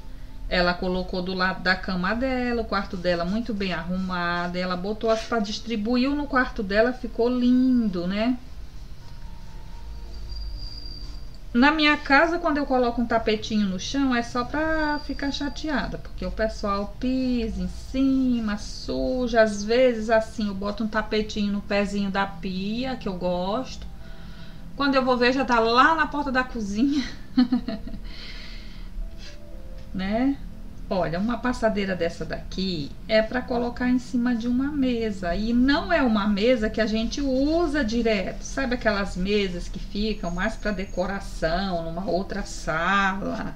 Ela colocou do lado da cama dela, o quarto dela muito bem arrumado. Ela botou as para distribuiu no quarto dela, ficou lindo, né? Na minha casa, quando eu coloco um tapetinho no chão, é só pra ficar chateada, porque o pessoal pisa em cima, suja. Às vezes, assim, eu boto um tapetinho no pezinho da pia, que eu gosto. Quando eu vou ver, já tá lá na porta da cozinha. *laughs* né? Olha, uma passadeira dessa daqui é para colocar em cima de uma mesa e não é uma mesa que a gente usa direto. Sabe aquelas mesas que ficam mais para decoração, numa outra sala?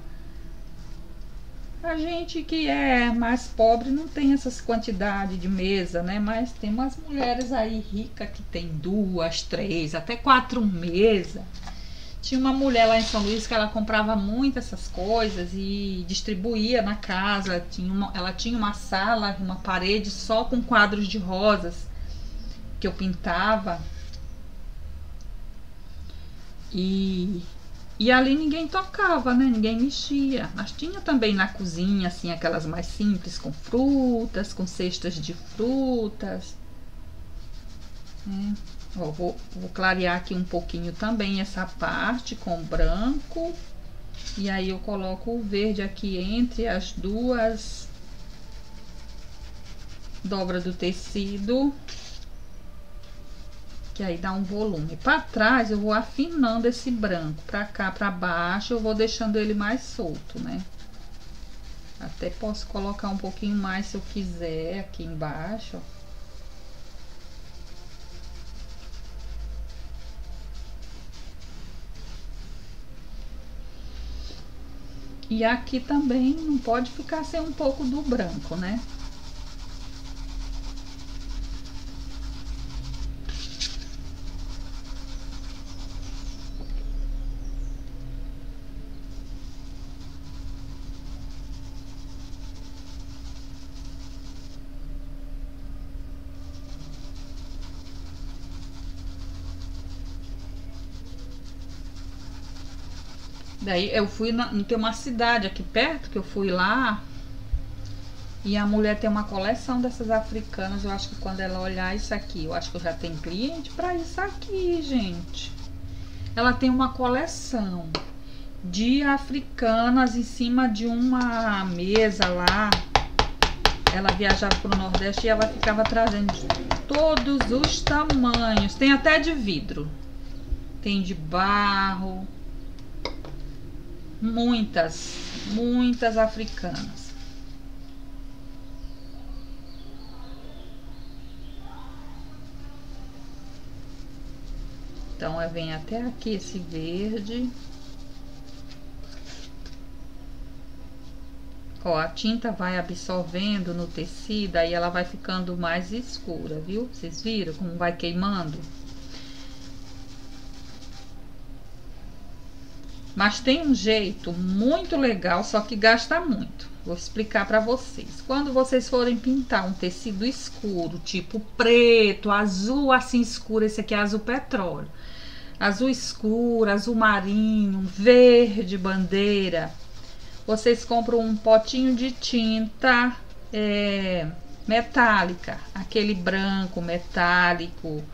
A gente que é mais pobre não tem essas quantidades de mesa, né? Mas tem umas mulheres aí ricas que tem duas, três, até quatro mesas. Tinha uma mulher lá em São Luís que ela comprava muito essas coisas e distribuía na casa. Tinha uma, ela tinha uma sala, uma parede só com quadros de rosas que eu pintava. E, e ali ninguém tocava, né? Ninguém mexia. Mas tinha também na cozinha, assim, aquelas mais simples, com frutas, com cestas de frutas. Né? Ó, vou, vou clarear aqui um pouquinho também essa parte com branco. E aí eu coloco o verde aqui entre as duas dobra do tecido. Que aí dá um volume. Para trás eu vou afinando esse branco. Para cá, para baixo, eu vou deixando ele mais solto, né? Até posso colocar um pouquinho mais se eu quiser aqui embaixo, ó. E aqui também não pode ficar sem um pouco do branco, né? Daí eu fui na, tem uma cidade aqui perto que eu fui lá e a mulher tem uma coleção dessas africanas. Eu acho que quando ela olhar isso aqui, eu acho que eu já tenho cliente para isso aqui, gente. Ela tem uma coleção de africanas em cima de uma mesa lá. Ela viajava para o Nordeste e ela ficava trazendo de todos os tamanhos. Tem até de vidro. Tem de barro muitas, muitas africanas. Então, vem até aqui esse verde. Ó, a tinta vai absorvendo no tecido, aí ela vai ficando mais escura, viu? Vocês viram como vai queimando? Mas tem um jeito muito legal, só que gasta muito. Vou explicar para vocês. Quando vocês forem pintar um tecido escuro, tipo preto, azul assim escuro, esse aqui é azul petróleo. Azul escuro, azul marinho, verde bandeira. Vocês compram um potinho de tinta é, metálica, aquele branco metálico,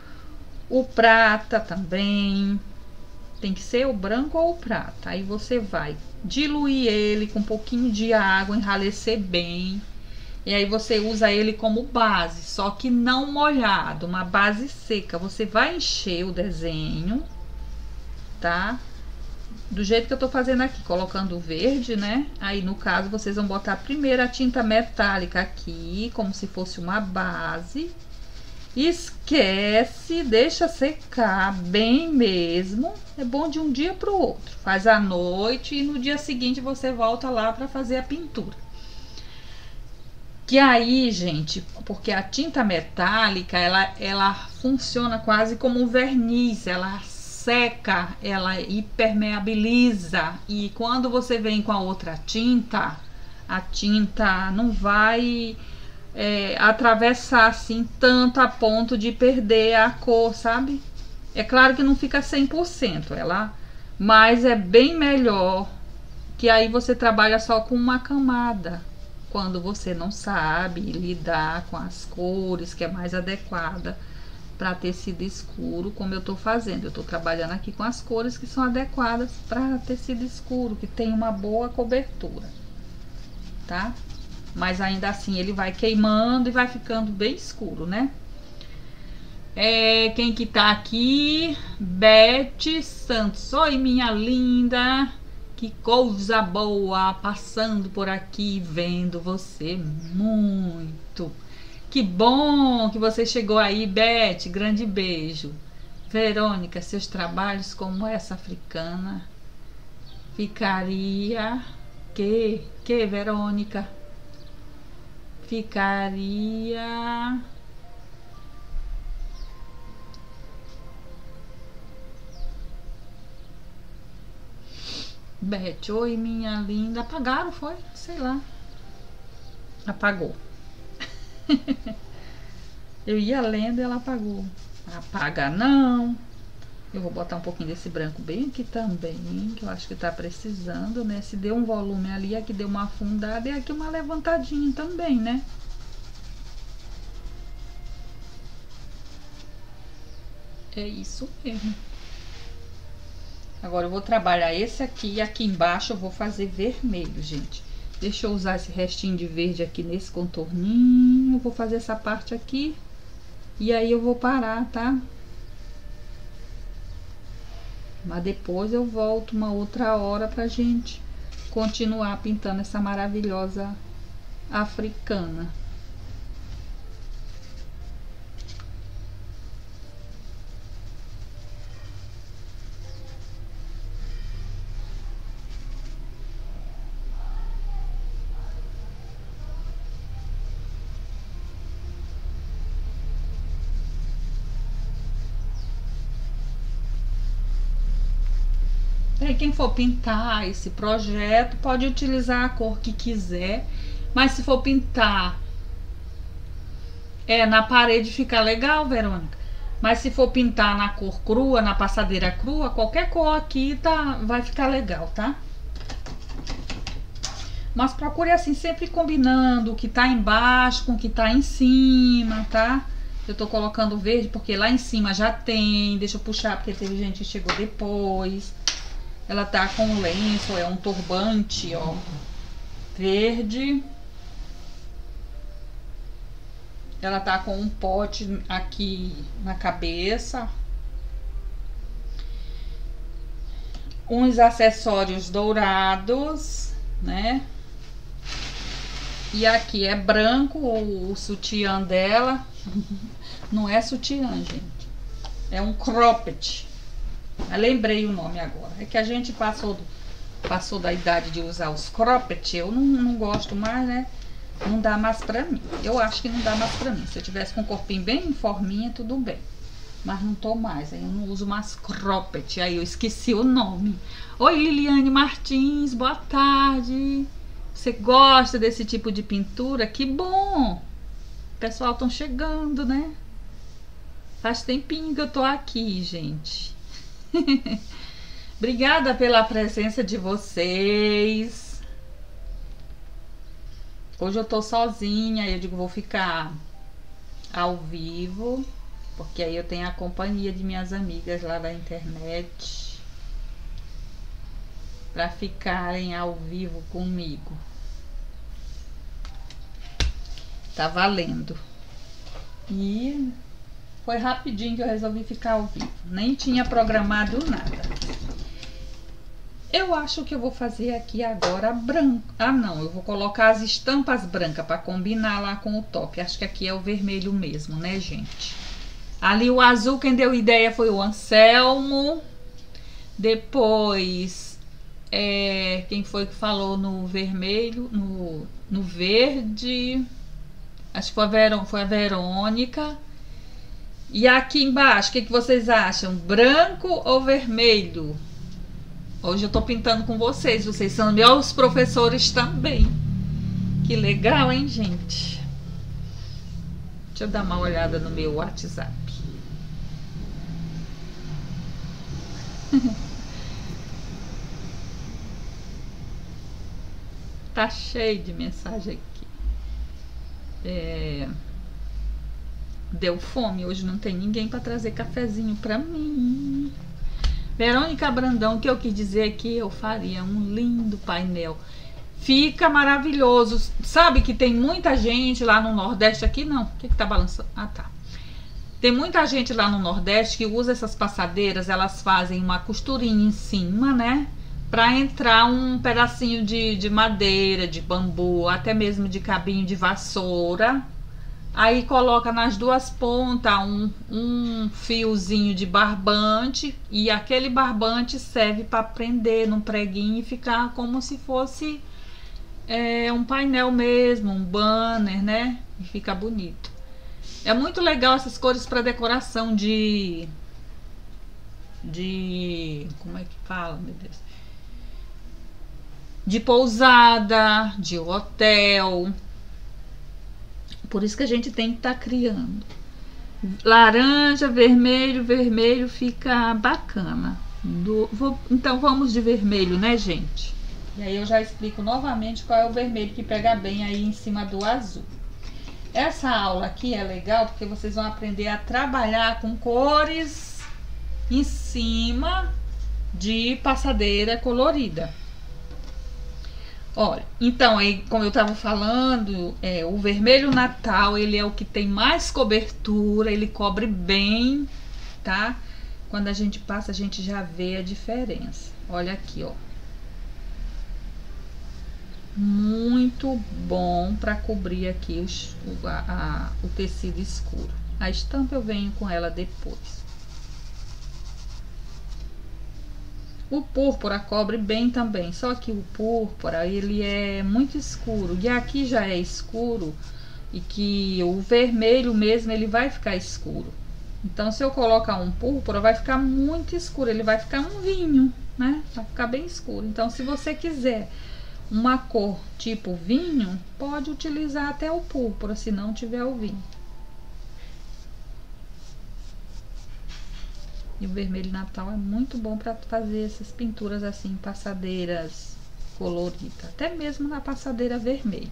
o prata também tem que ser o branco ou o prata. Aí você vai diluir ele com um pouquinho de água, enralecer bem. E aí você usa ele como base, só que não molhado, uma base seca. Você vai encher o desenho, tá? Do jeito que eu tô fazendo aqui, colocando o verde, né? Aí no caso vocês vão botar primeiro a tinta metálica aqui, como se fosse uma base. Esquece, deixa secar bem mesmo. É bom de um dia para o outro. Faz à noite e no dia seguinte você volta lá para fazer a pintura. Que aí, gente, porque a tinta metálica, ela, ela funciona quase como um verniz, ela seca, ela hipermeabiliza e quando você vem com a outra tinta, a tinta não vai é, atravessar assim tanto a ponto de perder a cor, sabe? É claro que não fica 100%, ela, mas é bem melhor que aí você trabalha só com uma camada. Quando você não sabe lidar com as cores que é mais adequada para tecido escuro, como eu estou fazendo. Eu estou trabalhando aqui com as cores que são adequadas para tecido escuro, que tem uma boa cobertura, tá? Mas ainda assim ele vai queimando e vai ficando bem escuro, né? É, quem que tá aqui? Beth Santos. Oi, minha linda. Que coisa boa passando por aqui vendo você muito. Que bom que você chegou aí, Beth. Grande beijo. Verônica, seus trabalhos como essa africana ficaria que que Verônica ficaria Beth, oi minha linda. Apagaram, foi? Sei lá. Apagou. *laughs* eu ia lendo e ela apagou. Apaga não. Eu vou botar um pouquinho desse branco bem aqui também, que eu acho que tá precisando, né? Se deu um volume ali, aqui deu uma afundada e aqui uma levantadinha também, né? É isso mesmo. Agora eu vou trabalhar esse aqui e aqui embaixo eu vou fazer vermelho, gente. Deixa eu usar esse restinho de verde aqui nesse contorninho. vou fazer essa parte aqui. E aí eu vou parar, tá? Mas depois eu volto uma outra hora pra gente continuar pintando essa maravilhosa africana. Quem for pintar esse projeto pode utilizar a cor que quiser, mas se for pintar é na parede fica legal, Verônica. Mas se for pintar na cor crua, na passadeira crua, qualquer cor aqui tá, vai ficar legal, tá? Mas procure assim, sempre combinando o que tá embaixo com o que tá em cima, tá? Eu tô colocando verde porque lá em cima já tem. Deixa eu puxar porque teve gente que chegou depois. Ela tá com um lenço, é um turbante, ó, verde. Ela tá com um pote aqui na cabeça. Uns acessórios dourados, né? E aqui é branco o, o sutiã dela. *laughs* Não é sutiã, gente. É um cropped. Eu lembrei o nome agora. É que a gente passou, passou da idade de usar os cropped. Eu não, não gosto mais, né? Não dá mais pra mim. Eu acho que não dá mais pra mim. Se eu tivesse com um corpinho bem em forminha, tudo bem. Mas não tô mais. Aí eu não uso mais cropped. Aí eu esqueci o nome. Oi, Liliane Martins. Boa tarde. Você gosta desse tipo de pintura? Que bom! O pessoal estão chegando, né? Faz tempinho que eu tô aqui, gente. *laughs* Obrigada pela presença de vocês. Hoje eu tô sozinha, eu digo, vou ficar ao vivo, porque aí eu tenho a companhia de minhas amigas lá da internet para ficarem ao vivo comigo. Tá valendo. E foi rapidinho que eu resolvi ficar ao vivo. Nem tinha programado nada. Eu acho que eu vou fazer aqui agora branco. Ah, não. Eu vou colocar as estampas brancas para combinar lá com o top. Acho que aqui é o vermelho mesmo, né, gente? Ali o azul, quem deu ideia foi o Anselmo. Depois, é, quem foi que falou no vermelho, no, no verde? Acho que foi a, Verô, foi a Verônica. E aqui embaixo, o que, que vocês acham? Branco ou vermelho? Hoje eu tô pintando com vocês. Vocês são meus professores também. Que legal, hein, gente? Deixa eu dar uma olhada no meu WhatsApp. *laughs* tá cheio de mensagem aqui. É... Deu fome, hoje não tem ninguém para trazer cafezinho para mim. Verônica Brandão, o que eu quis dizer é que eu faria um lindo painel. Fica maravilhoso. Sabe que tem muita gente lá no Nordeste, aqui não. O que, que tá balançando? Ah, tá. Tem muita gente lá no Nordeste que usa essas passadeiras, elas fazem uma costurinha em cima, né? Para entrar um pedacinho de, de madeira, de bambu, até mesmo de cabinho de vassoura. Aí coloca nas duas pontas um, um fiozinho de barbante e aquele barbante serve para prender num preguinho e ficar como se fosse é, um painel mesmo, um banner, né? E fica bonito. É muito legal essas cores para decoração de. De. Como é que fala, meu Deus? De pousada, de hotel. Por isso que a gente tem que estar tá criando. Laranja, vermelho, vermelho fica bacana. Do, vou, então vamos de vermelho, né, gente? E aí eu já explico novamente qual é o vermelho que pega bem aí em cima do azul. Essa aula aqui é legal porque vocês vão aprender a trabalhar com cores em cima de passadeira colorida. Olha, então aí, como eu estava falando, é, o vermelho natal ele é o que tem mais cobertura, ele cobre bem, tá? Quando a gente passa, a gente já vê a diferença. Olha aqui, ó muito bom para cobrir aqui os, o, a, a, o tecido escuro. A estampa eu venho com ela depois. O púrpura cobre bem também, só que o púrpura ele é muito escuro e aqui já é escuro e que o vermelho mesmo ele vai ficar escuro. Então se eu colocar um púrpura vai ficar muito escuro, ele vai ficar um vinho, né? Vai ficar bem escuro. Então se você quiser uma cor tipo vinho, pode utilizar até o púrpura, se não tiver o vinho. E o vermelho natal é muito bom para fazer essas pinturas assim, passadeiras coloridas, até mesmo na passadeira vermelha.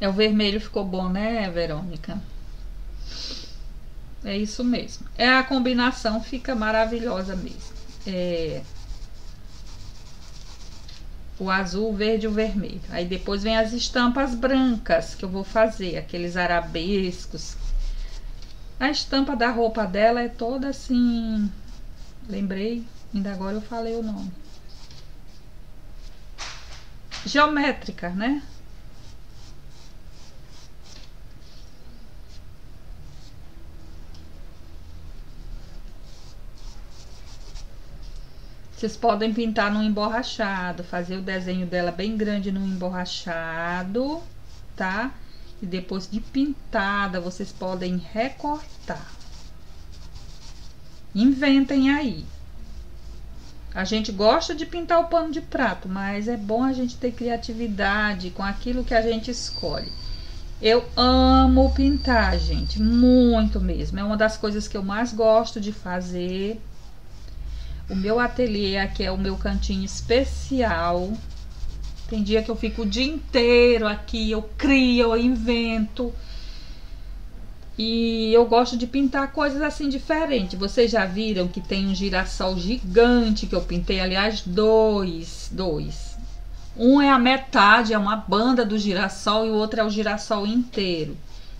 É, o vermelho ficou bom, né, Verônica? É isso mesmo. É a combinação fica maravilhosa mesmo. É o azul, o verde e o vermelho. Aí depois vem as estampas brancas que eu vou fazer, aqueles arabescos. A estampa da roupa dela é toda assim, lembrei, ainda agora eu falei o nome. Geométrica, né? Vocês podem pintar no emborrachado, fazer o desenho dela bem grande no emborrachado, tá? E depois de pintada, vocês podem recortar. Inventem aí. A gente gosta de pintar o pano de prato, mas é bom a gente ter criatividade com aquilo que a gente escolhe. Eu amo pintar, gente, muito mesmo. É uma das coisas que eu mais gosto de fazer. O meu ateliê aqui é o meu cantinho especial. Tem dia que eu fico o dia inteiro aqui, eu crio, eu invento. E eu gosto de pintar coisas assim diferentes. Vocês já viram que tem um girassol gigante que eu pintei, aliás, dois, dois. Um é a metade, é uma banda do girassol e o outro é o girassol inteiro.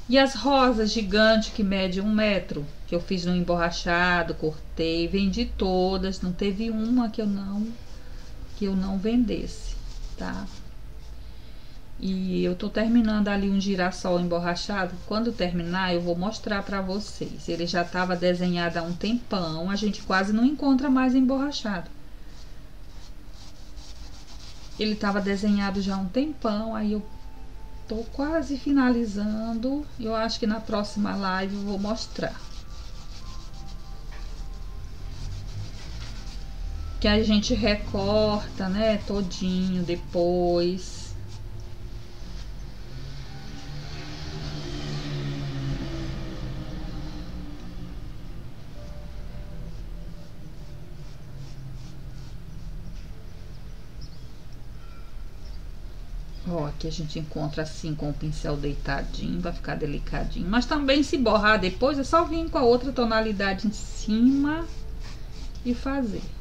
E as rosas gigantes que medem um metro que eu fiz no emborrachado, cortei, vendi todas, não teve uma que eu não que eu não vendesse, tá? E eu tô terminando ali um girassol emborrachado. Quando terminar, eu vou mostrar para vocês. Ele já estava desenhado há um tempão, a gente quase não encontra mais emborrachado. Ele estava desenhado já há um tempão, aí eu tô quase finalizando. Eu acho que na próxima live eu vou mostrar. Que a gente recorta, né, todinho depois. Ó, aqui a gente encontra assim com o pincel deitadinho, vai ficar delicadinho. Mas também se borrar depois, é só vir com a outra tonalidade em cima e fazer.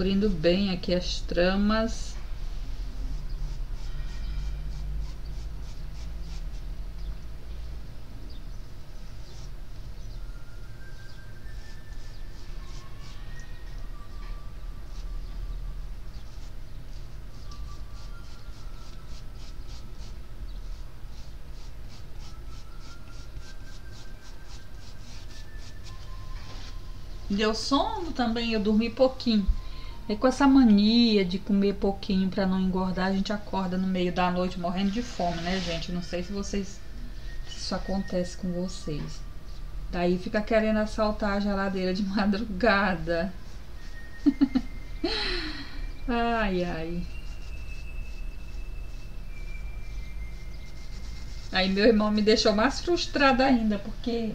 Cobrindo bem aqui as tramas. Deu sono também, eu dormi pouquinho. E com essa mania de comer pouquinho para não engordar, a gente acorda no meio da noite morrendo de fome, né, gente? Não sei se vocês se isso acontece com vocês. Daí fica querendo assaltar a geladeira de *laughs* madrugada. *laughs* ai, ai. Aí meu irmão me deixou mais frustrada ainda, porque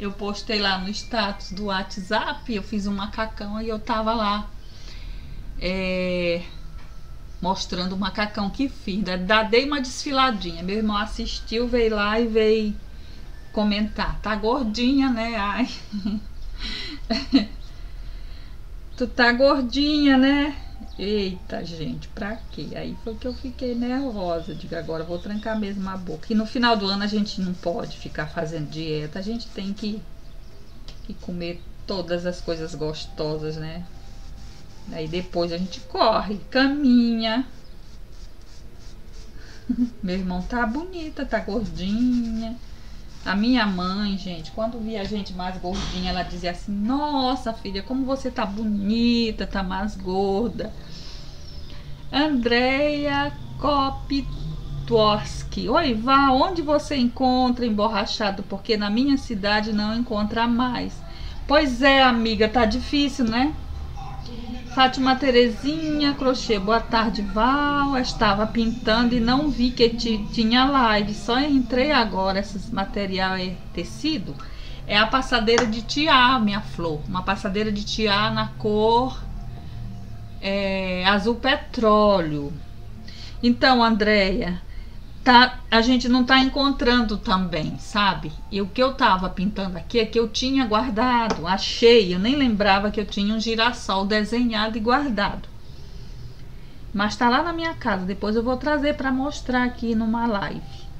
eu postei lá no status do WhatsApp, eu fiz um macacão e eu tava lá é, mostrando o macacão que fiz. Da, dei uma desfiladinha. Meu irmão assistiu, veio lá e veio comentar. Tá gordinha, né? Ai. *laughs* tu tá gordinha, né? Eita, gente, pra quê? Aí foi que eu fiquei nervosa. Digo, agora vou trancar mesmo a boca. E no final do ano a gente não pode ficar fazendo dieta. A gente tem que, que comer todas as coisas gostosas, né? Aí depois a gente corre, caminha. *laughs* Meu irmão tá bonita, tá gordinha. A minha mãe, gente, quando via a gente mais gordinha, ela dizia assim: Nossa, filha, como você tá bonita, tá mais gorda. Andreia Kopitworski. Oi, vá, onde você encontra emborrachado? Porque na minha cidade não encontra mais. Pois é, amiga, tá difícil, né? Fátima Terezinha, crochê, boa tarde, Val. Estava pintando e não vi que tinha live. Só entrei agora. Esse material é tecido. É a passadeira de tiá, minha flor. Uma passadeira de tiá na cor é, azul petróleo. Então, Andréia, tá, a gente não tá encontrando também, sabe? E o que eu tava pintando aqui é que eu tinha guardado, achei, eu nem lembrava que eu tinha um girassol desenhado e guardado. Mas tá lá na minha casa, depois eu vou trazer para mostrar aqui numa live.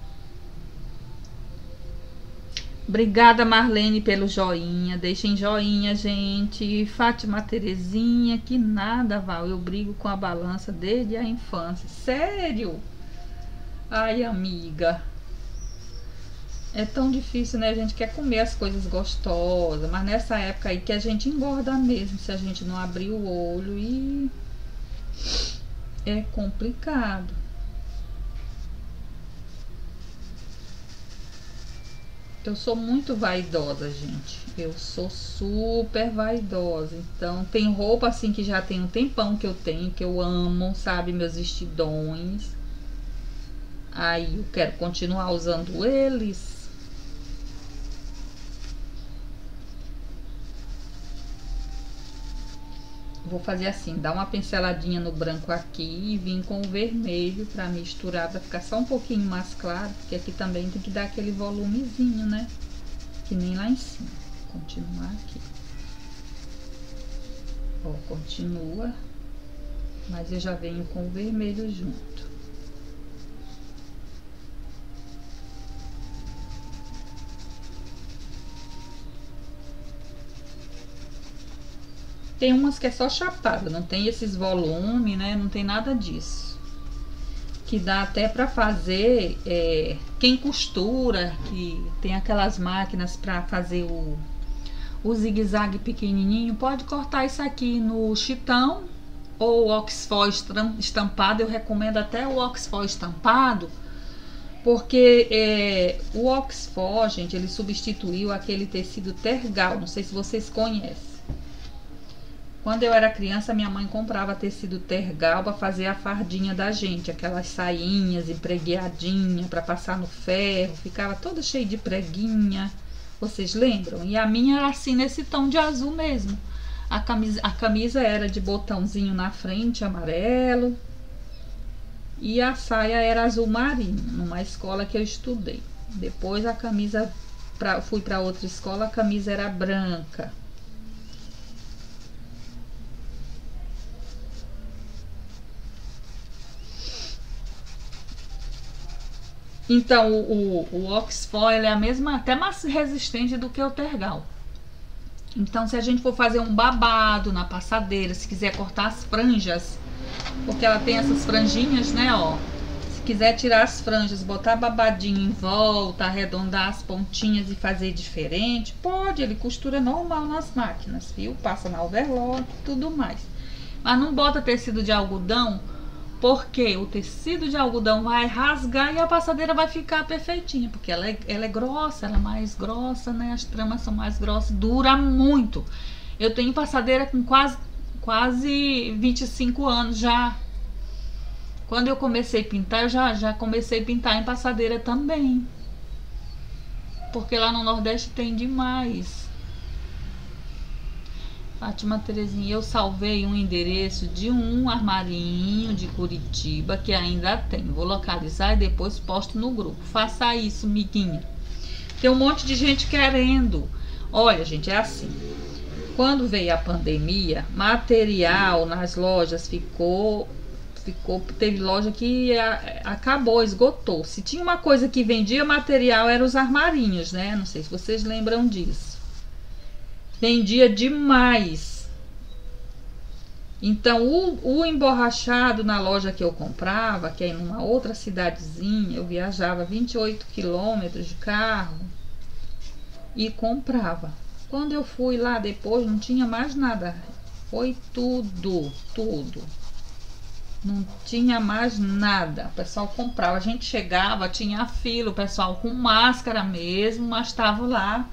Obrigada, Marlene, pelo joinha. Deixem joinha, gente. Fátima Terezinha, que nada, Val. Eu brigo com a balança desde a infância. Sério? Ai, amiga. É tão difícil, né? A gente quer comer as coisas gostosas, mas nessa época aí que a gente engorda mesmo, se a gente não abrir o olho e é complicado. Eu sou muito vaidosa, gente. Eu sou super vaidosa. Então, tem roupa assim que já tem um tempão que eu tenho, que eu amo, sabe? Meus vestidões. Aí eu quero continuar usando eles. Vou fazer assim, dar uma pinceladinha no branco aqui e vim com o vermelho pra misturar, pra ficar só um pouquinho mais claro, porque aqui também tem que dar aquele volumezinho, né? Que nem lá em cima. Continuar aqui. Ó, continua. Mas eu já venho com o vermelho junto. Tem umas que é só chapada, não tem esses volumes, né? Não tem nada disso. Que dá até para fazer, é, quem costura, que tem aquelas máquinas para fazer o, o zigue-zague pequenininho, pode cortar isso aqui no chitão ou Oxford estampado. Eu recomendo até o Oxford estampado, porque é, o Oxford, gente, ele substituiu aquele tecido tergal. Não sei se vocês conhecem. Quando eu era criança, minha mãe comprava tecido tergal para fazer a fardinha da gente, aquelas sainhas empregueadinha para passar no ferro, ficava toda cheia de preguinha. Vocês lembram? E a minha era assim nesse tom de azul mesmo. A camisa, a camisa era de botãozinho na frente, amarelo. E a saia era azul marinho, numa escola que eu estudei. Depois a camisa, pra, fui para outra escola, a camisa era branca. Então, o, o, é a mesma, até mais resistente do que o Tergal. Então, se a gente for fazer um babado na passadeira, se quiser cortar as franjas, porque ela tem essas franjinhas, né, ó. Se quiser tirar as franjas, botar babadinho em volta, arredondar as pontinhas e fazer diferente, pode, ele costura normal nas máquinas, viu? Passa na overlock, tudo mais. Mas não bota tecido de algodão, porque o tecido de algodão vai rasgar e a passadeira vai ficar perfeitinha, porque ela é, ela é grossa, ela é mais grossa, né? As tramas são mais grossas, dura muito. Eu tenho passadeira com quase, quase 25 anos já. Quando eu comecei a pintar, eu já, já comecei a pintar em passadeira também. Porque lá no Nordeste tem demais. Fátima Terezinha, eu salvei um endereço de um armarinho de Curitiba que ainda tem. Vou localizar e depois posto no grupo. Faça isso, miguinha. Tem um monte de gente querendo. Olha, gente, é assim. Quando veio a pandemia, material nas lojas ficou ficou teve loja que acabou, esgotou. Se tinha uma coisa que vendia material eram os armarinhos, né? Não sei se vocês lembram disso vendia demais. Então, o, o, emborrachado na loja que eu comprava, que é em uma outra cidadezinha, eu viajava 28 quilômetros de carro e comprava. Quando eu fui lá depois, não tinha mais nada. Foi tudo, tudo. Não tinha mais nada. O pessoal comprava. A gente chegava, tinha fila, o pessoal com máscara mesmo, mas estava lá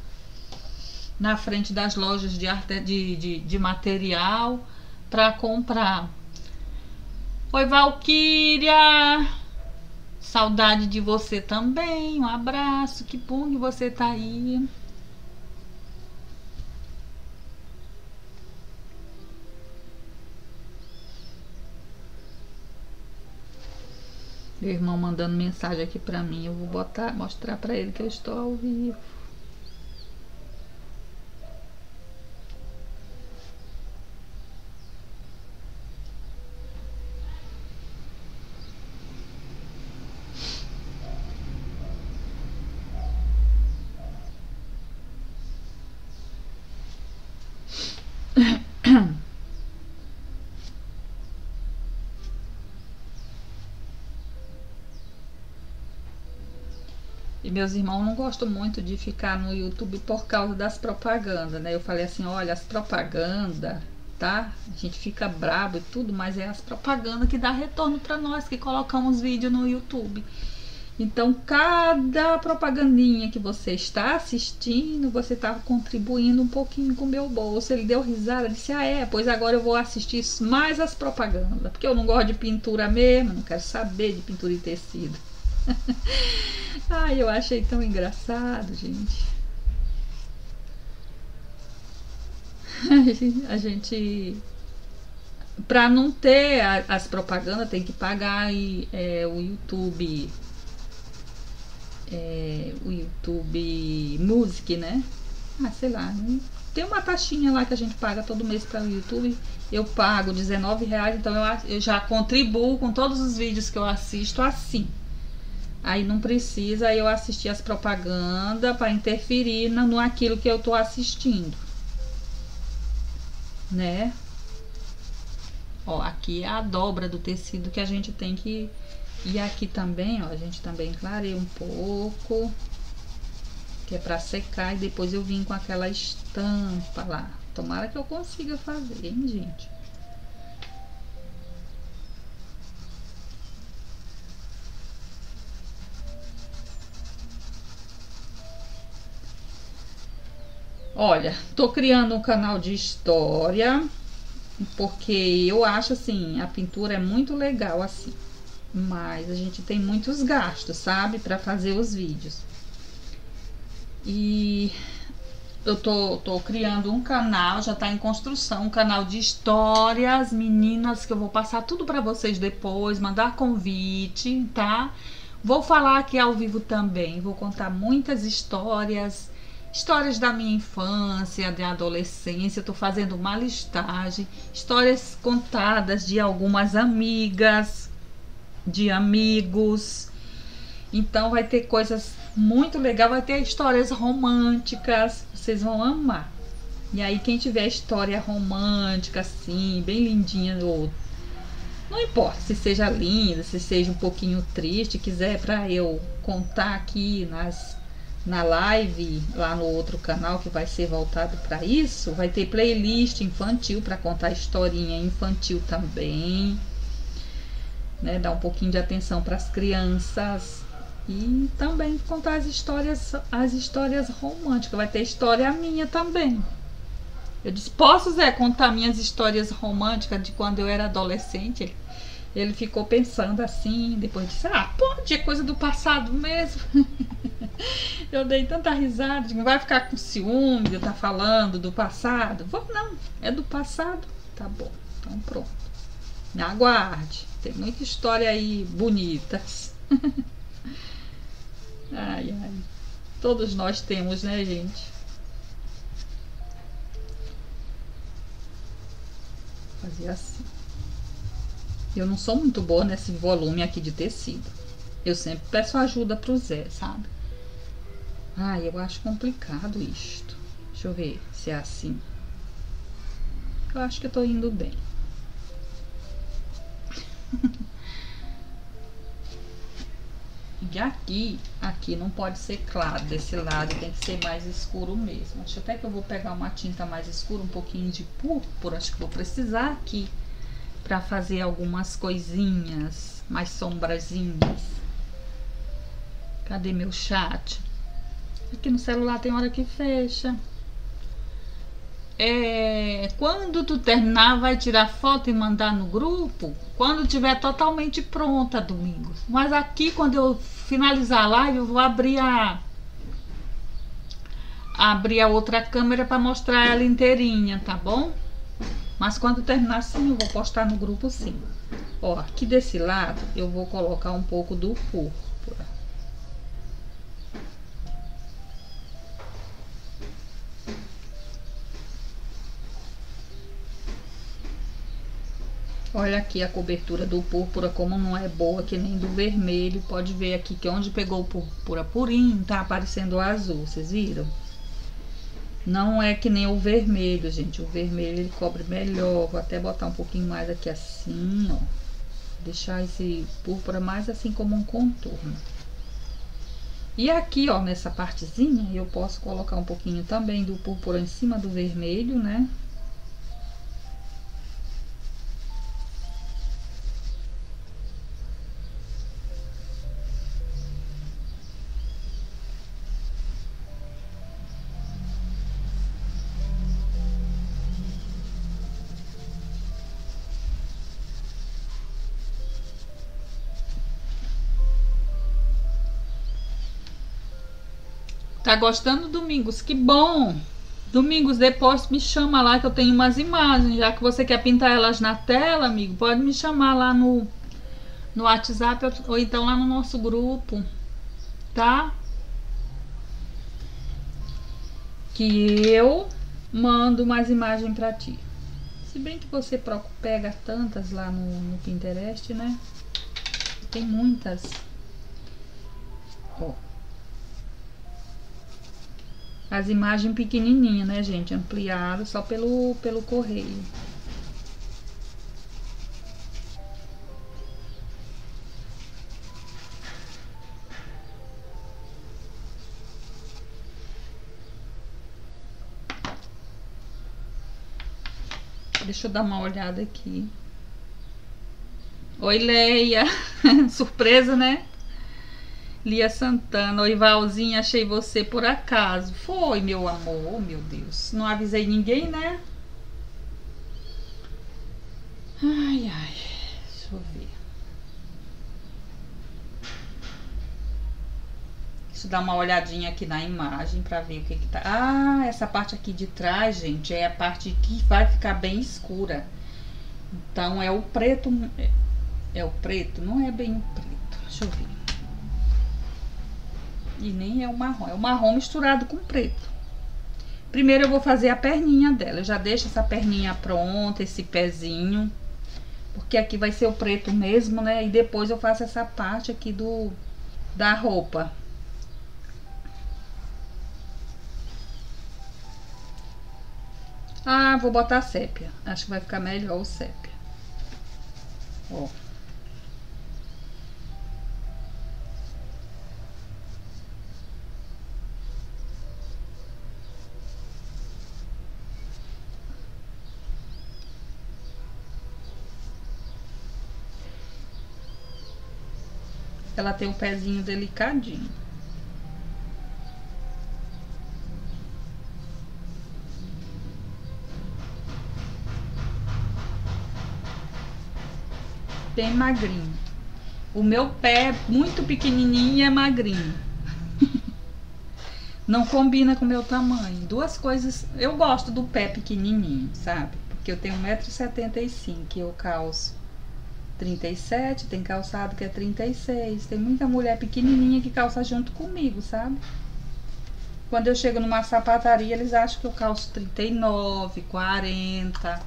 na frente das lojas de, arte, de, de, de material para comprar. Oi, Valquíria! Saudade de você também. Um abraço. Que bom que você tá aí. Meu irmão mandando mensagem aqui para mim. Eu vou botar, mostrar para ele que eu estou ao vivo. E meus irmãos não gostam muito de ficar no YouTube por causa das propagandas, né? Eu falei assim, olha, as propagandas, tá? A gente fica brabo e tudo, mas é as propagandas que dá retorno para nós que colocamos vídeo no YouTube. Então, cada propagandinha que você está assistindo, você está contribuindo um pouquinho com o meu bolso. Ele deu risada, disse: Ah, é, pois agora eu vou assistir mais as propagandas, porque eu não gosto de pintura mesmo, não quero saber de pintura e tecido. *laughs* Ai, eu achei tão engraçado, gente. *laughs* A gente para não ter as propagandas, tem que pagar e, é, o YouTube. É, o YouTube Music, né? Ah, sei lá. Tem uma taxinha lá que a gente paga todo mês para o YouTube. Eu pago R$19,00, então eu, eu já contribuo com todos os vídeos que eu assisto assim. Aí não precisa eu assistir as propagandas para interferir no, no aquilo que eu tô assistindo. Né? Ó, aqui é a dobra do tecido que a gente tem que... E aqui também, ó, a gente também clareia um pouco. Que é pra secar e depois eu vim com aquela estampa lá. Tomara que eu consiga fazer, hein, gente? Olha, tô criando um canal de história porque eu acho assim, a pintura é muito legal assim, mas a gente tem muitos gastos, sabe, para fazer os vídeos. E eu tô, tô criando um canal, já tá em construção, um canal de histórias, meninas, que eu vou passar tudo para vocês depois, mandar convite, tá? Vou falar aqui ao vivo também, vou contar muitas histórias, histórias da minha infância, da adolescência, estou fazendo uma listagem, histórias contadas de algumas amigas, de amigos. Então vai ter coisas muito legais, vai ter histórias românticas, vocês vão amar. E aí quem tiver história romântica assim, bem lindinha ou não importa se seja linda, se seja um pouquinho triste, quiser para eu contar aqui nas na live lá no outro canal que vai ser voltado para isso, vai ter playlist infantil para contar historinha infantil também, né, dar um pouquinho de atenção para as crianças e também contar as histórias, as histórias românticas, vai ter história minha também. Eu disse: "Posso, Zé, contar minhas histórias românticas de quando eu era adolescente?" Ele, ele ficou pensando assim, depois disse: "Ah, pode, é coisa do passado mesmo." *laughs* Eu dei tanta risada, não vai ficar com ciúme de eu estar tá falando do passado? Vou, não, é do passado. Tá bom, então pronto. Me aguarde, tem muita história aí bonitas. *laughs* ai, ai. Todos nós temos, né, gente? Fazer assim. Eu não sou muito boa nesse volume aqui de tecido. Eu sempre peço ajuda pro Zé, sabe? Ai, eu acho complicado isto. Deixa eu ver se é assim. Eu acho que eu tô indo bem. *laughs* e aqui, aqui não pode ser claro, desse lado tem que ser mais escuro mesmo. Acho até que eu vou pegar uma tinta mais escura, um pouquinho de púrpura, acho que vou precisar aqui para fazer algumas coisinhas, mais sombrazinhas. Cadê meu chat? Aqui no celular tem hora que fecha. É, quando tu terminar, vai tirar foto e mandar no grupo quando tiver totalmente pronta, domingo. Mas aqui, quando eu finalizar a live, eu vou abrir a abrir a outra câmera para mostrar ela inteirinha, tá bom? Mas quando terminar sim, eu vou postar no grupo sim. Ó, aqui desse lado eu vou colocar um pouco do púrpura. Olha aqui a cobertura do púrpura, como não é boa que nem do vermelho. Pode ver aqui que onde pegou o púrpura purinho, tá aparecendo o azul, vocês viram? Não é que nem o vermelho, gente. O vermelho ele cobre melhor. Vou até botar um pouquinho mais aqui assim, ó. Deixar esse púrpura mais assim como um contorno. E aqui, ó, nessa partezinha, eu posso colocar um pouquinho também do púrpura em cima do vermelho, né? Tá gostando, Domingos? Que bom! Domingos, depois me chama lá que eu tenho umas imagens. Já que você quer pintar elas na tela, amigo, pode me chamar lá no, no WhatsApp ou então lá no nosso grupo, tá? Que eu mando umas imagens pra ti. Se bem que você pega tantas lá no, no Pinterest, né? Tem muitas. Ó. As imagens pequenininhas, né, gente? Ampliado só pelo, pelo correio. Deixa eu dar uma olhada aqui. Oi, Leia. *laughs* Surpresa, né? Lia Santana. Oi, Valzinha, achei você por acaso. Foi, meu amor. Oh, meu Deus. Não avisei ninguém, né? Ai, ai. Deixa eu ver. Deixa eu dar uma olhadinha aqui na imagem para ver o que que tá. Ah, essa parte aqui de trás, gente, é a parte que vai ficar bem escura. Então, é o preto... É o preto? Não é bem o preto. Deixa eu ver. E nem é o marrom. É o marrom misturado com preto. Primeiro eu vou fazer a perninha dela. Eu já deixo essa perninha pronta, esse pezinho. Porque aqui vai ser o preto mesmo, né? E depois eu faço essa parte aqui do da roupa. Ah, vou botar sépia. Acho que vai ficar melhor o sépia. Ó. Ela tem um pezinho delicadinho. Bem magrinho. O meu pé muito pequenininho é magrinho. *laughs* Não combina com o meu tamanho. Duas coisas. Eu gosto do pé pequenininho, sabe? Porque eu tenho 1,75m e eu calço 37, tem calçado que é 36. Tem muita mulher pequenininha que calça junto comigo, sabe? Quando eu chego numa sapataria, eles acham que eu calço 39, 40.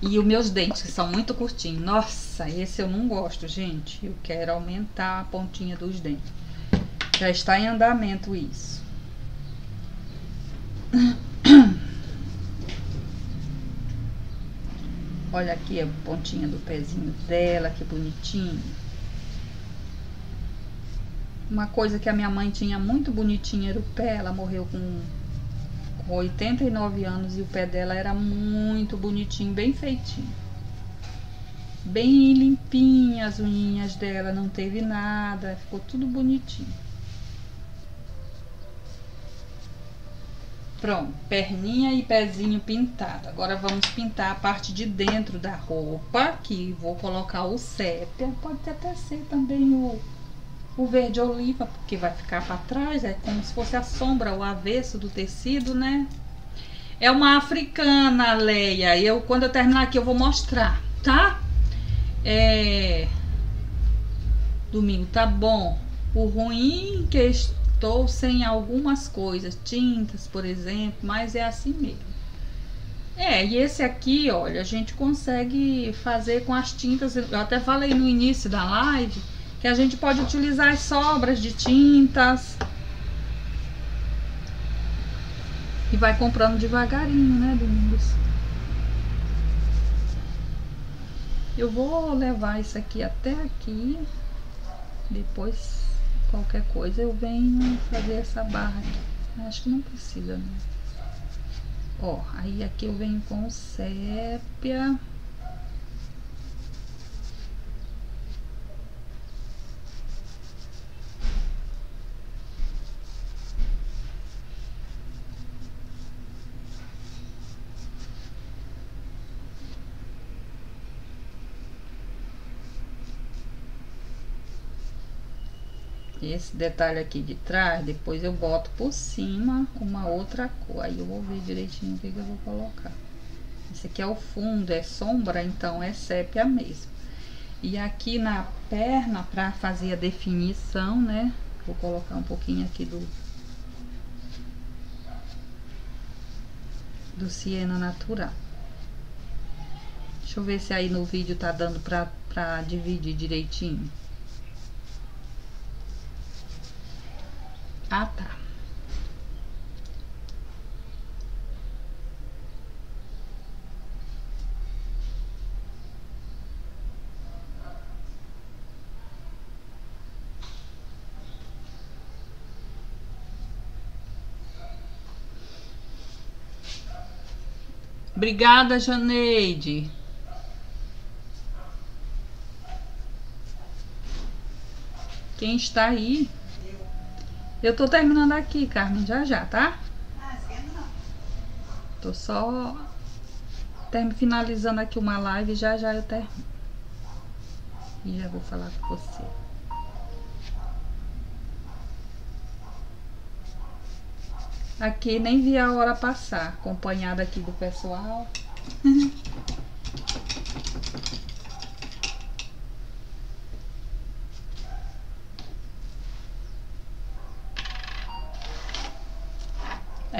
E os meus dentes, que são muito curtinhos. Nossa, esse eu não gosto, gente. Eu quero aumentar a pontinha dos dentes. Já está em andamento isso. *clears throat* Olha aqui a pontinha do pezinho dela, que bonitinho. Uma coisa que a minha mãe tinha muito bonitinha era o pé. Ela morreu com, com 89 anos e o pé dela era muito bonitinho, bem feitinho. Bem limpinha as unhinhas dela, não teve nada, ficou tudo bonitinho. Pronto, perninha e pezinho pintado. Agora vamos pintar a parte de dentro da roupa, que vou colocar o sépia. Pode até ser também o, o verde oliva, porque vai ficar para trás, é como se fosse a sombra, o avesso do tecido, né? É uma africana, Leia. Eu, quando eu terminar aqui, eu vou mostrar, tá? É... Domingo, tá bom. O ruim que estou sem algumas coisas, tintas, por exemplo, mas é assim mesmo. É, e esse aqui, olha, a gente consegue fazer com as tintas, eu até falei no início da live, que a gente pode utilizar as sobras de tintas. E vai comprando devagarinho, né, Domingos? Eu vou levar isso aqui até aqui, depois qualquer coisa eu venho fazer essa barra aqui. Acho que não precisa, né? Ó, aí aqui eu venho com sépia. Esse detalhe aqui de trás, depois eu boto por cima uma outra cor. Aí eu vou ver direitinho o que, que eu vou colocar. Esse aqui é o fundo, é sombra, então é sépia mesmo. E aqui na perna, pra fazer a definição, né? Vou colocar um pouquinho aqui do... Do siena natural. Deixa eu ver se aí no vídeo tá dando pra, pra dividir direitinho. Ah, tá. Obrigada, Janeide. Quem está aí? Eu tô terminando aqui, Carmen, já já, tá? Ah, não. Tô só finalizando aqui uma live, já já eu termino. E já vou falar com você. Aqui nem vi a hora passar, acompanhada aqui do pessoal. *laughs*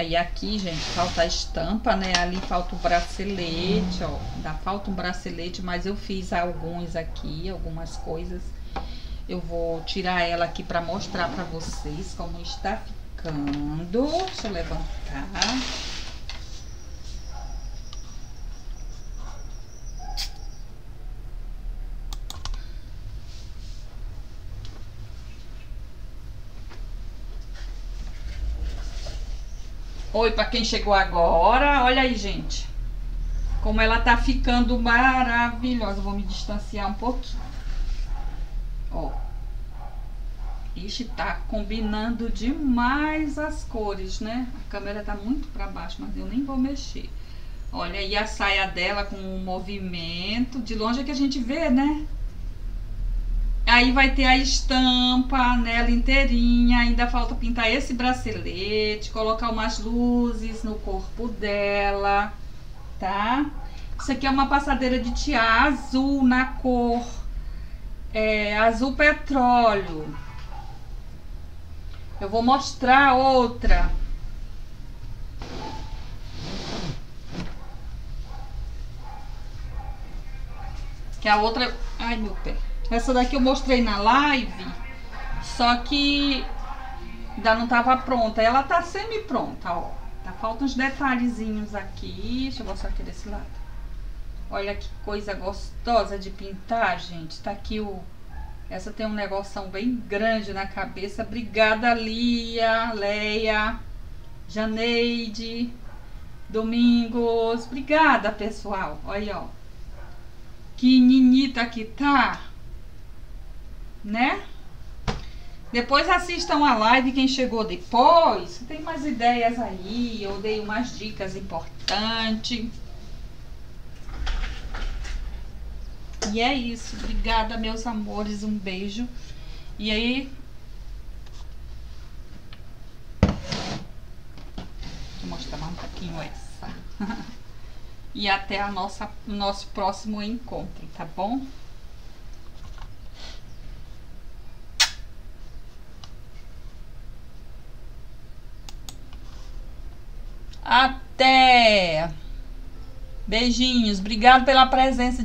Aí aqui, gente, falta a estampa, né? Ali falta o bracelete, ó. Dá falta um bracelete, mas eu fiz alguns aqui, algumas coisas. Eu vou tirar ela aqui pra mostrar pra vocês como está ficando. Deixa eu levantar. Oi, para quem chegou agora, olha aí, gente. Como ela tá ficando maravilhosa. Vou me distanciar um pouquinho. Ó. Ixi, tá combinando demais as cores, né? A câmera tá muito para baixo, mas eu nem vou mexer. Olha aí a saia dela com o movimento. De longe é que a gente vê, né? Aí vai ter a estampa nela inteirinha. Ainda falta pintar esse bracelete, colocar umas luzes no corpo dela, tá? Isso aqui é uma passadeira de tiar azul na cor é, azul petróleo. Eu vou mostrar outra. Que a outra... Ai, meu pé. Essa daqui eu mostrei na live, só que ainda não tava pronta. Ela tá semi-pronta, ó. Tá, faltam uns detalhezinhos aqui. Deixa eu mostrar aqui desse lado. Olha que coisa gostosa de pintar, gente. Tá aqui o... Essa tem um negoção bem grande na cabeça. Obrigada, Lia, Leia, Janeide, Domingos. Obrigada, pessoal. Olha, ó. Que ninita que tá né? Depois assistam a live quem chegou depois. Tem mais ideias aí. Eu dei umas dicas importantes. E é isso. Obrigada, meus amores. Um beijo. E aí. Vou mostrar mais um pouquinho essa. *laughs* e até a nossa, nosso próximo encontro, tá bom? Até! Beijinhos, obrigado pela presença